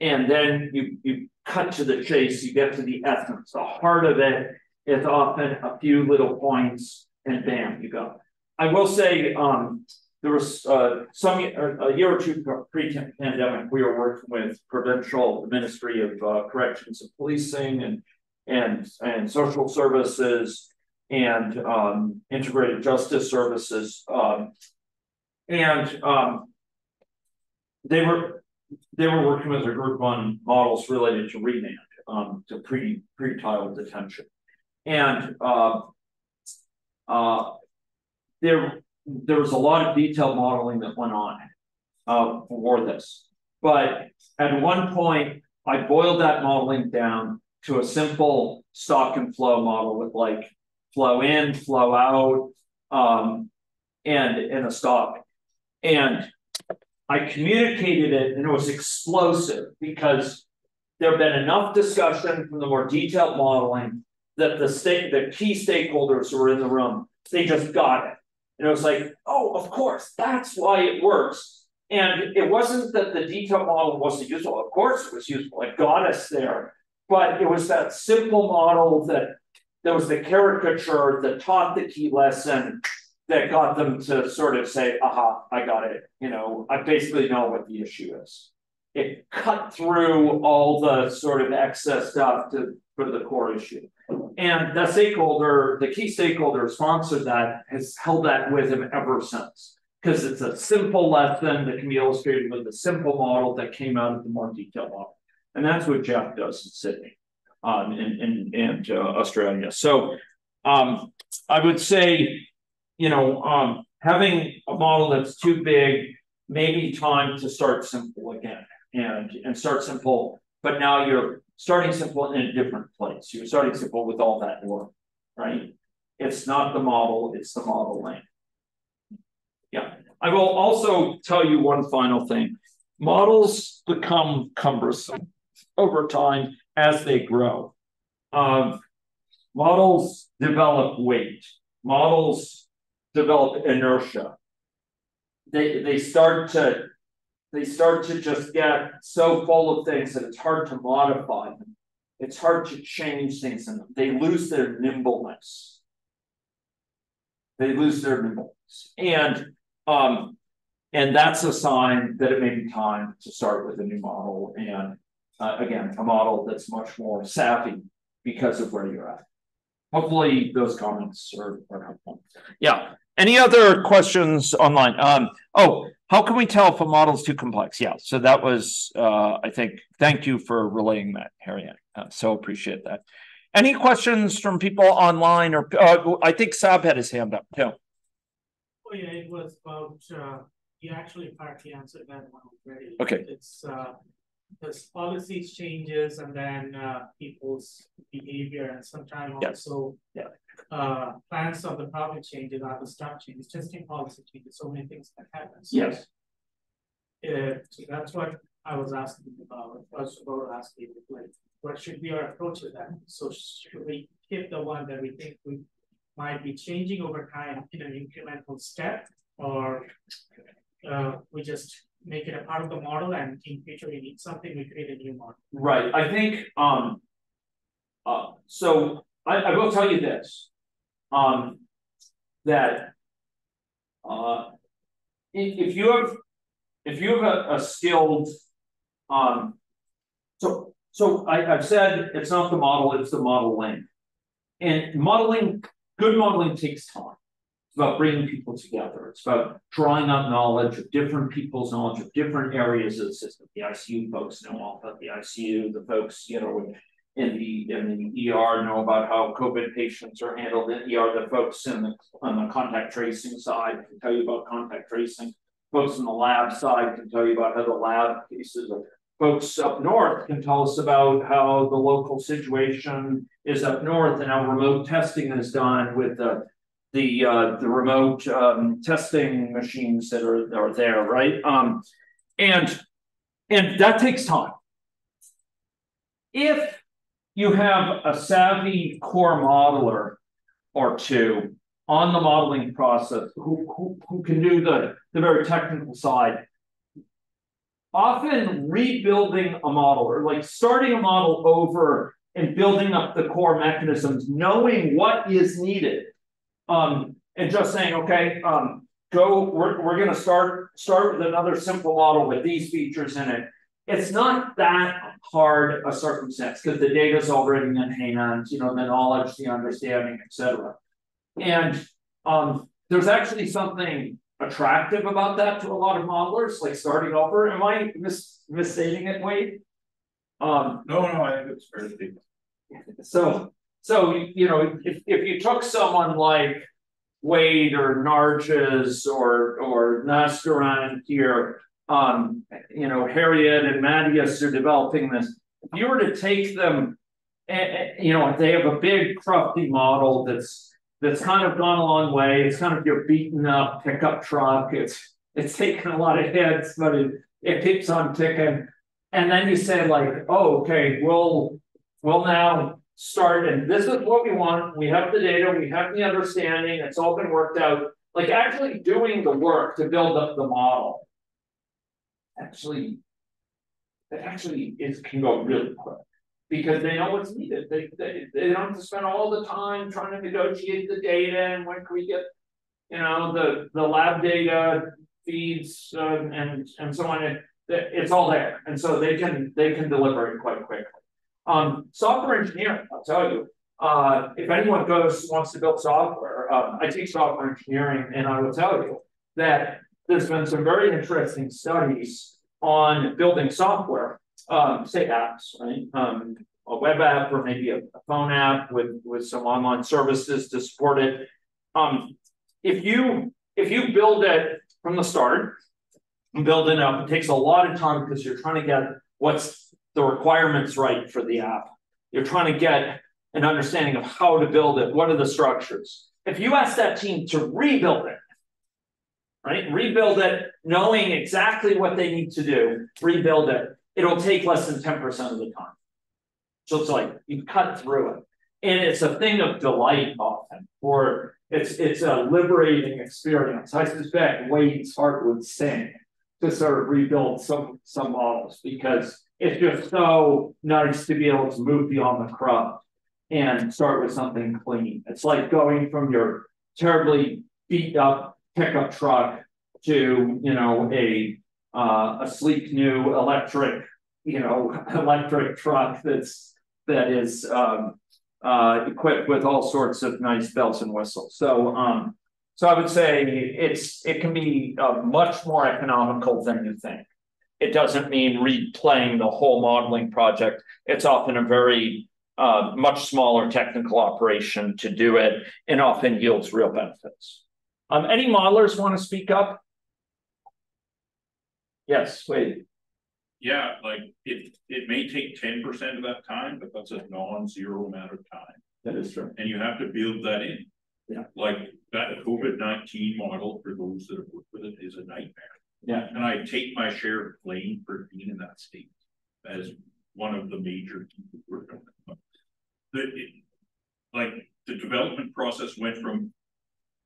and then you you cut to the chase, you get to the essence, the heart of it. it is often a few little points, and bam, you go. I will say, um, there was uh, some a year or two pre-pandemic, we were working with Provincial the Ministry of uh, Corrections and Policing and and and social services and um, integrated justice services, um, and um, they were they were working with a group on models related to remand, um, to pre pre-trial detention, and uh, uh, there there was a lot of detailed modeling that went on uh, for this. But at one point, I boiled that modeling down to a simple stock and flow model with like flow in, flow out, um, and, and a stock. And I communicated it and it was explosive because there had been enough discussion from the more detailed modeling that the state the key stakeholders who were in the room, they just got it. And it was like, oh, of course, that's why it works. And it wasn't that the detailed model wasn't useful. Of course, it was useful. It got us there. But it was that simple model that there was the caricature that taught the key lesson that got them to sort of say, aha, I got it. You know, I basically know what the issue is. It cut through all the sort of excess stuff to for the core issue. And the stakeholder, the key stakeholder sponsor that has held that with him ever since. Because it's a simple lesson that can be illustrated with a simple model that came out of the more detailed model. And that's what Geoff does in Sydney, um, in uh, Australia. So um, I would say, you know, um, having a model that's too big, maybe time to start simple again and, and start simple. But now you're starting simple in a different place. You're starting simple with all that work, right? It's not the model, it's the modeling. Yeah. I will also tell you one final thing. Models become cumbersome over time as they grow. Um, models develop weight. Models develop inertia. They, they start to they start to just get so full of things that it's hard to modify them. It's hard to change things in them. They lose their nimbleness. They lose their nimbleness. And um, and that's a sign that it may be time to start with a new model. And uh, again, a model that's much more savvy because of where you're at. Hopefully those comments are, are helpful. Yeah. Any other questions online? Um, oh, how can we tell if a model is too complex? Yeah, so that was, uh, I think, thank you for relaying that, Harriet. Uh, so appreciate that. Any questions from people online or uh, I think Sab had his hand up too. Oh yeah, it was about, uh, you actually partly answered that one already. Okay. It's, there's policies changes and then, uh, people's behavior and sometimes also. Yeah. Uh, plans of the project changes, other stuff changes, testing in policy changes, so many things that happen. So, Yes. Uh, so that's what I was asking about, I was about asking, like, what should be our approach to that? So should we keep the one that we think we might be changing over time in an incremental step? Or uh, we just make it a part of the model and in future we need something, we create a new model? Right. I think um uh so I, I will tell you this. Um that uh if, if you have if you have a, a skilled um so so I, I've said it's not the model, it's the modeling. And modeling, good modeling takes time. It's about bringing people together. It's about drawing up knowledge of different people's knowledge of different areas of the system. The ICU folks know all about the ICU. The folks, you know, in the in the ER know about how COVID patients are handled in the ER. The folks in the on the contact tracing side can tell you about contact tracing. Folks in the lab side can tell you about how the lab cases are folks up north can tell us about how the local situation is up north and how remote testing is done with the. The uh, the remote um testing machines that are are there, right? Um, and. And that takes time. If you have a savvy core modeler or two on the modeling process who, who, who can do the, the very technical side. Often rebuilding a model or like starting a model over and building up the core mechanisms, knowing what is needed. Um, and just saying, okay, um, go, we're, we're gonna start, start with another simple model with these features in it. It's not that hard a circumstance because the data is already in hand, you know, the knowledge, the understanding, etc. And um, there's actually something attractive about that to a lot of modelers, like starting over. Am I mis misstating it, Wade? Um, No, no, I think it's fair to so, so you know, if if you took someone like Wade or Narges or or Nastaran here, um, you know, Harriet and Mattias are developing this. If you were to take them, and, you know, they have a big crufty model that's that's kind of gone a long way. It's kind of your beaten up pickup truck. It's it's taken a lot of hits, but it, it keeps on ticking. And then you say, like, oh, okay, we'll we'll now start, and this is what we want. We have the data, we have the understanding, it's all been worked out. Like actually doing the work to build up the model. Actually, it actually is can go really quick because they know what's needed. They, they, they don't have to spend all the time trying to negotiate the data and when can we get, you know, the, the lab data feeds uh, and, and so on. It, it's all there. And so they can, they can deliver it quite quickly. Um, software engineering, I'll tell you, uh, if anyone goes, wants to build software, uh, I teach software engineering and I will tell you that there's been some very interesting studies on building software um, say apps, right? Um, a web app or maybe a, a, phone app with with some online services to support it. Um, if you if you build it from the start build it up, it takes a lot of time because you're trying to get what's the requirements right for the app. You're trying to get an understanding of how to build it. What are the structures? If you ask that team to rebuild it, right? Rebuild it, knowing exactly what they need to do, rebuild it it'll take less than 10% of the time. So it's like you cut through it. And it's a thing of delight often, or it's it's a liberating experience. I suspect Wade's heart would sing to sort of rebuild some some models because it's just so nice to be able to move beyond the crowd and start with something clean. It's like going from your terribly beat up pickup truck to you know a uh, a sleek new electric, you know, electric truck that's that is um, uh, equipped with all sorts of nice bells and whistles. So, um, so I would say it's it can be uh, much more economical than you think. It doesn't mean replaying the whole modeling project. It's often a very uh, much smaller technical operation to do it, and often yields real benefits. Um, any modelers want to speak up? Yes, Wade. Yeah, like it, it may take ten percent of that time, but that's a non-zero amount of time. That is true. And you have to build that in. Yeah. Like that COVID nineteen model for those that have worked with it is a nightmare. Yeah. And I take my share of blame for being in that state as one of the major people working on it. The, it, like the development process went from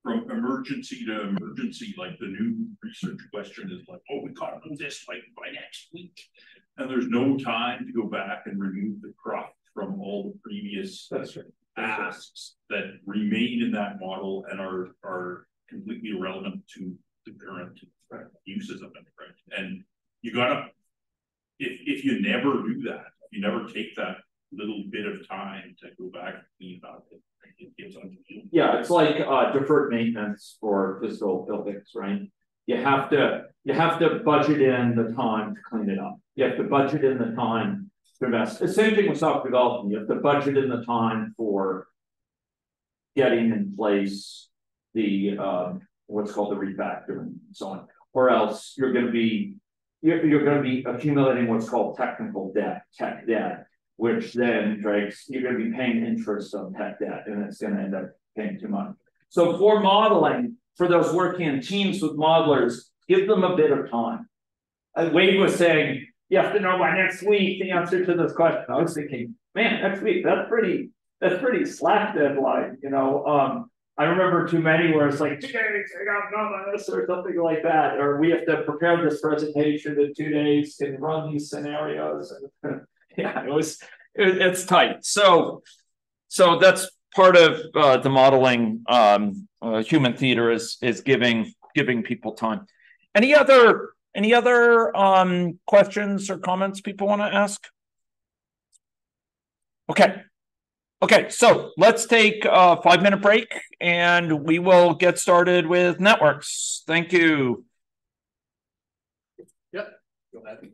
from emergency to emergency, like the new research question is like, oh, we gotta do this like by next week. And there's no time to go back and remove the crop from all the previous That's right. Asks that remain in that model and are are completely irrelevant to the current right. uses of it, right? And you gotta, if if you never do that, you never take that little bit of time to go back and clean about it. it gets yeah, it's like uh, deferred maintenance for physical buildings, right? You have to you have to budget in the time to clean it up. You have to budget in the time invest. The same thing with software development. You have to budget in the time for getting in place the um, what's called the refactor and so on, or else you're going to be you're, you're gonna be accumulating what's called technical debt, tech debt. Which then drags, you're gonna be paying interest on tech debt and it's gonna end up paying too much. So for modeling, for those working in teams with modelers, give them a bit of time. Wade was saying, you have to know by next week the answer to this question. I was thinking, man, next week, that's pretty, that's pretty slack deadline, you know, um. I remember too many where it's like, two days, I got this or something like that, or we have to prepare this presentation in two days and run these scenarios. and Yeah, it was, it, it's tight, so. So that's part of uh the modeling, um, uh, human theater is is giving, giving people time. Any other, any other um questions or comments people want to ask? Okay. Okay, so let's take a five minute break and we will get started with networks. Thank you. Go ahead.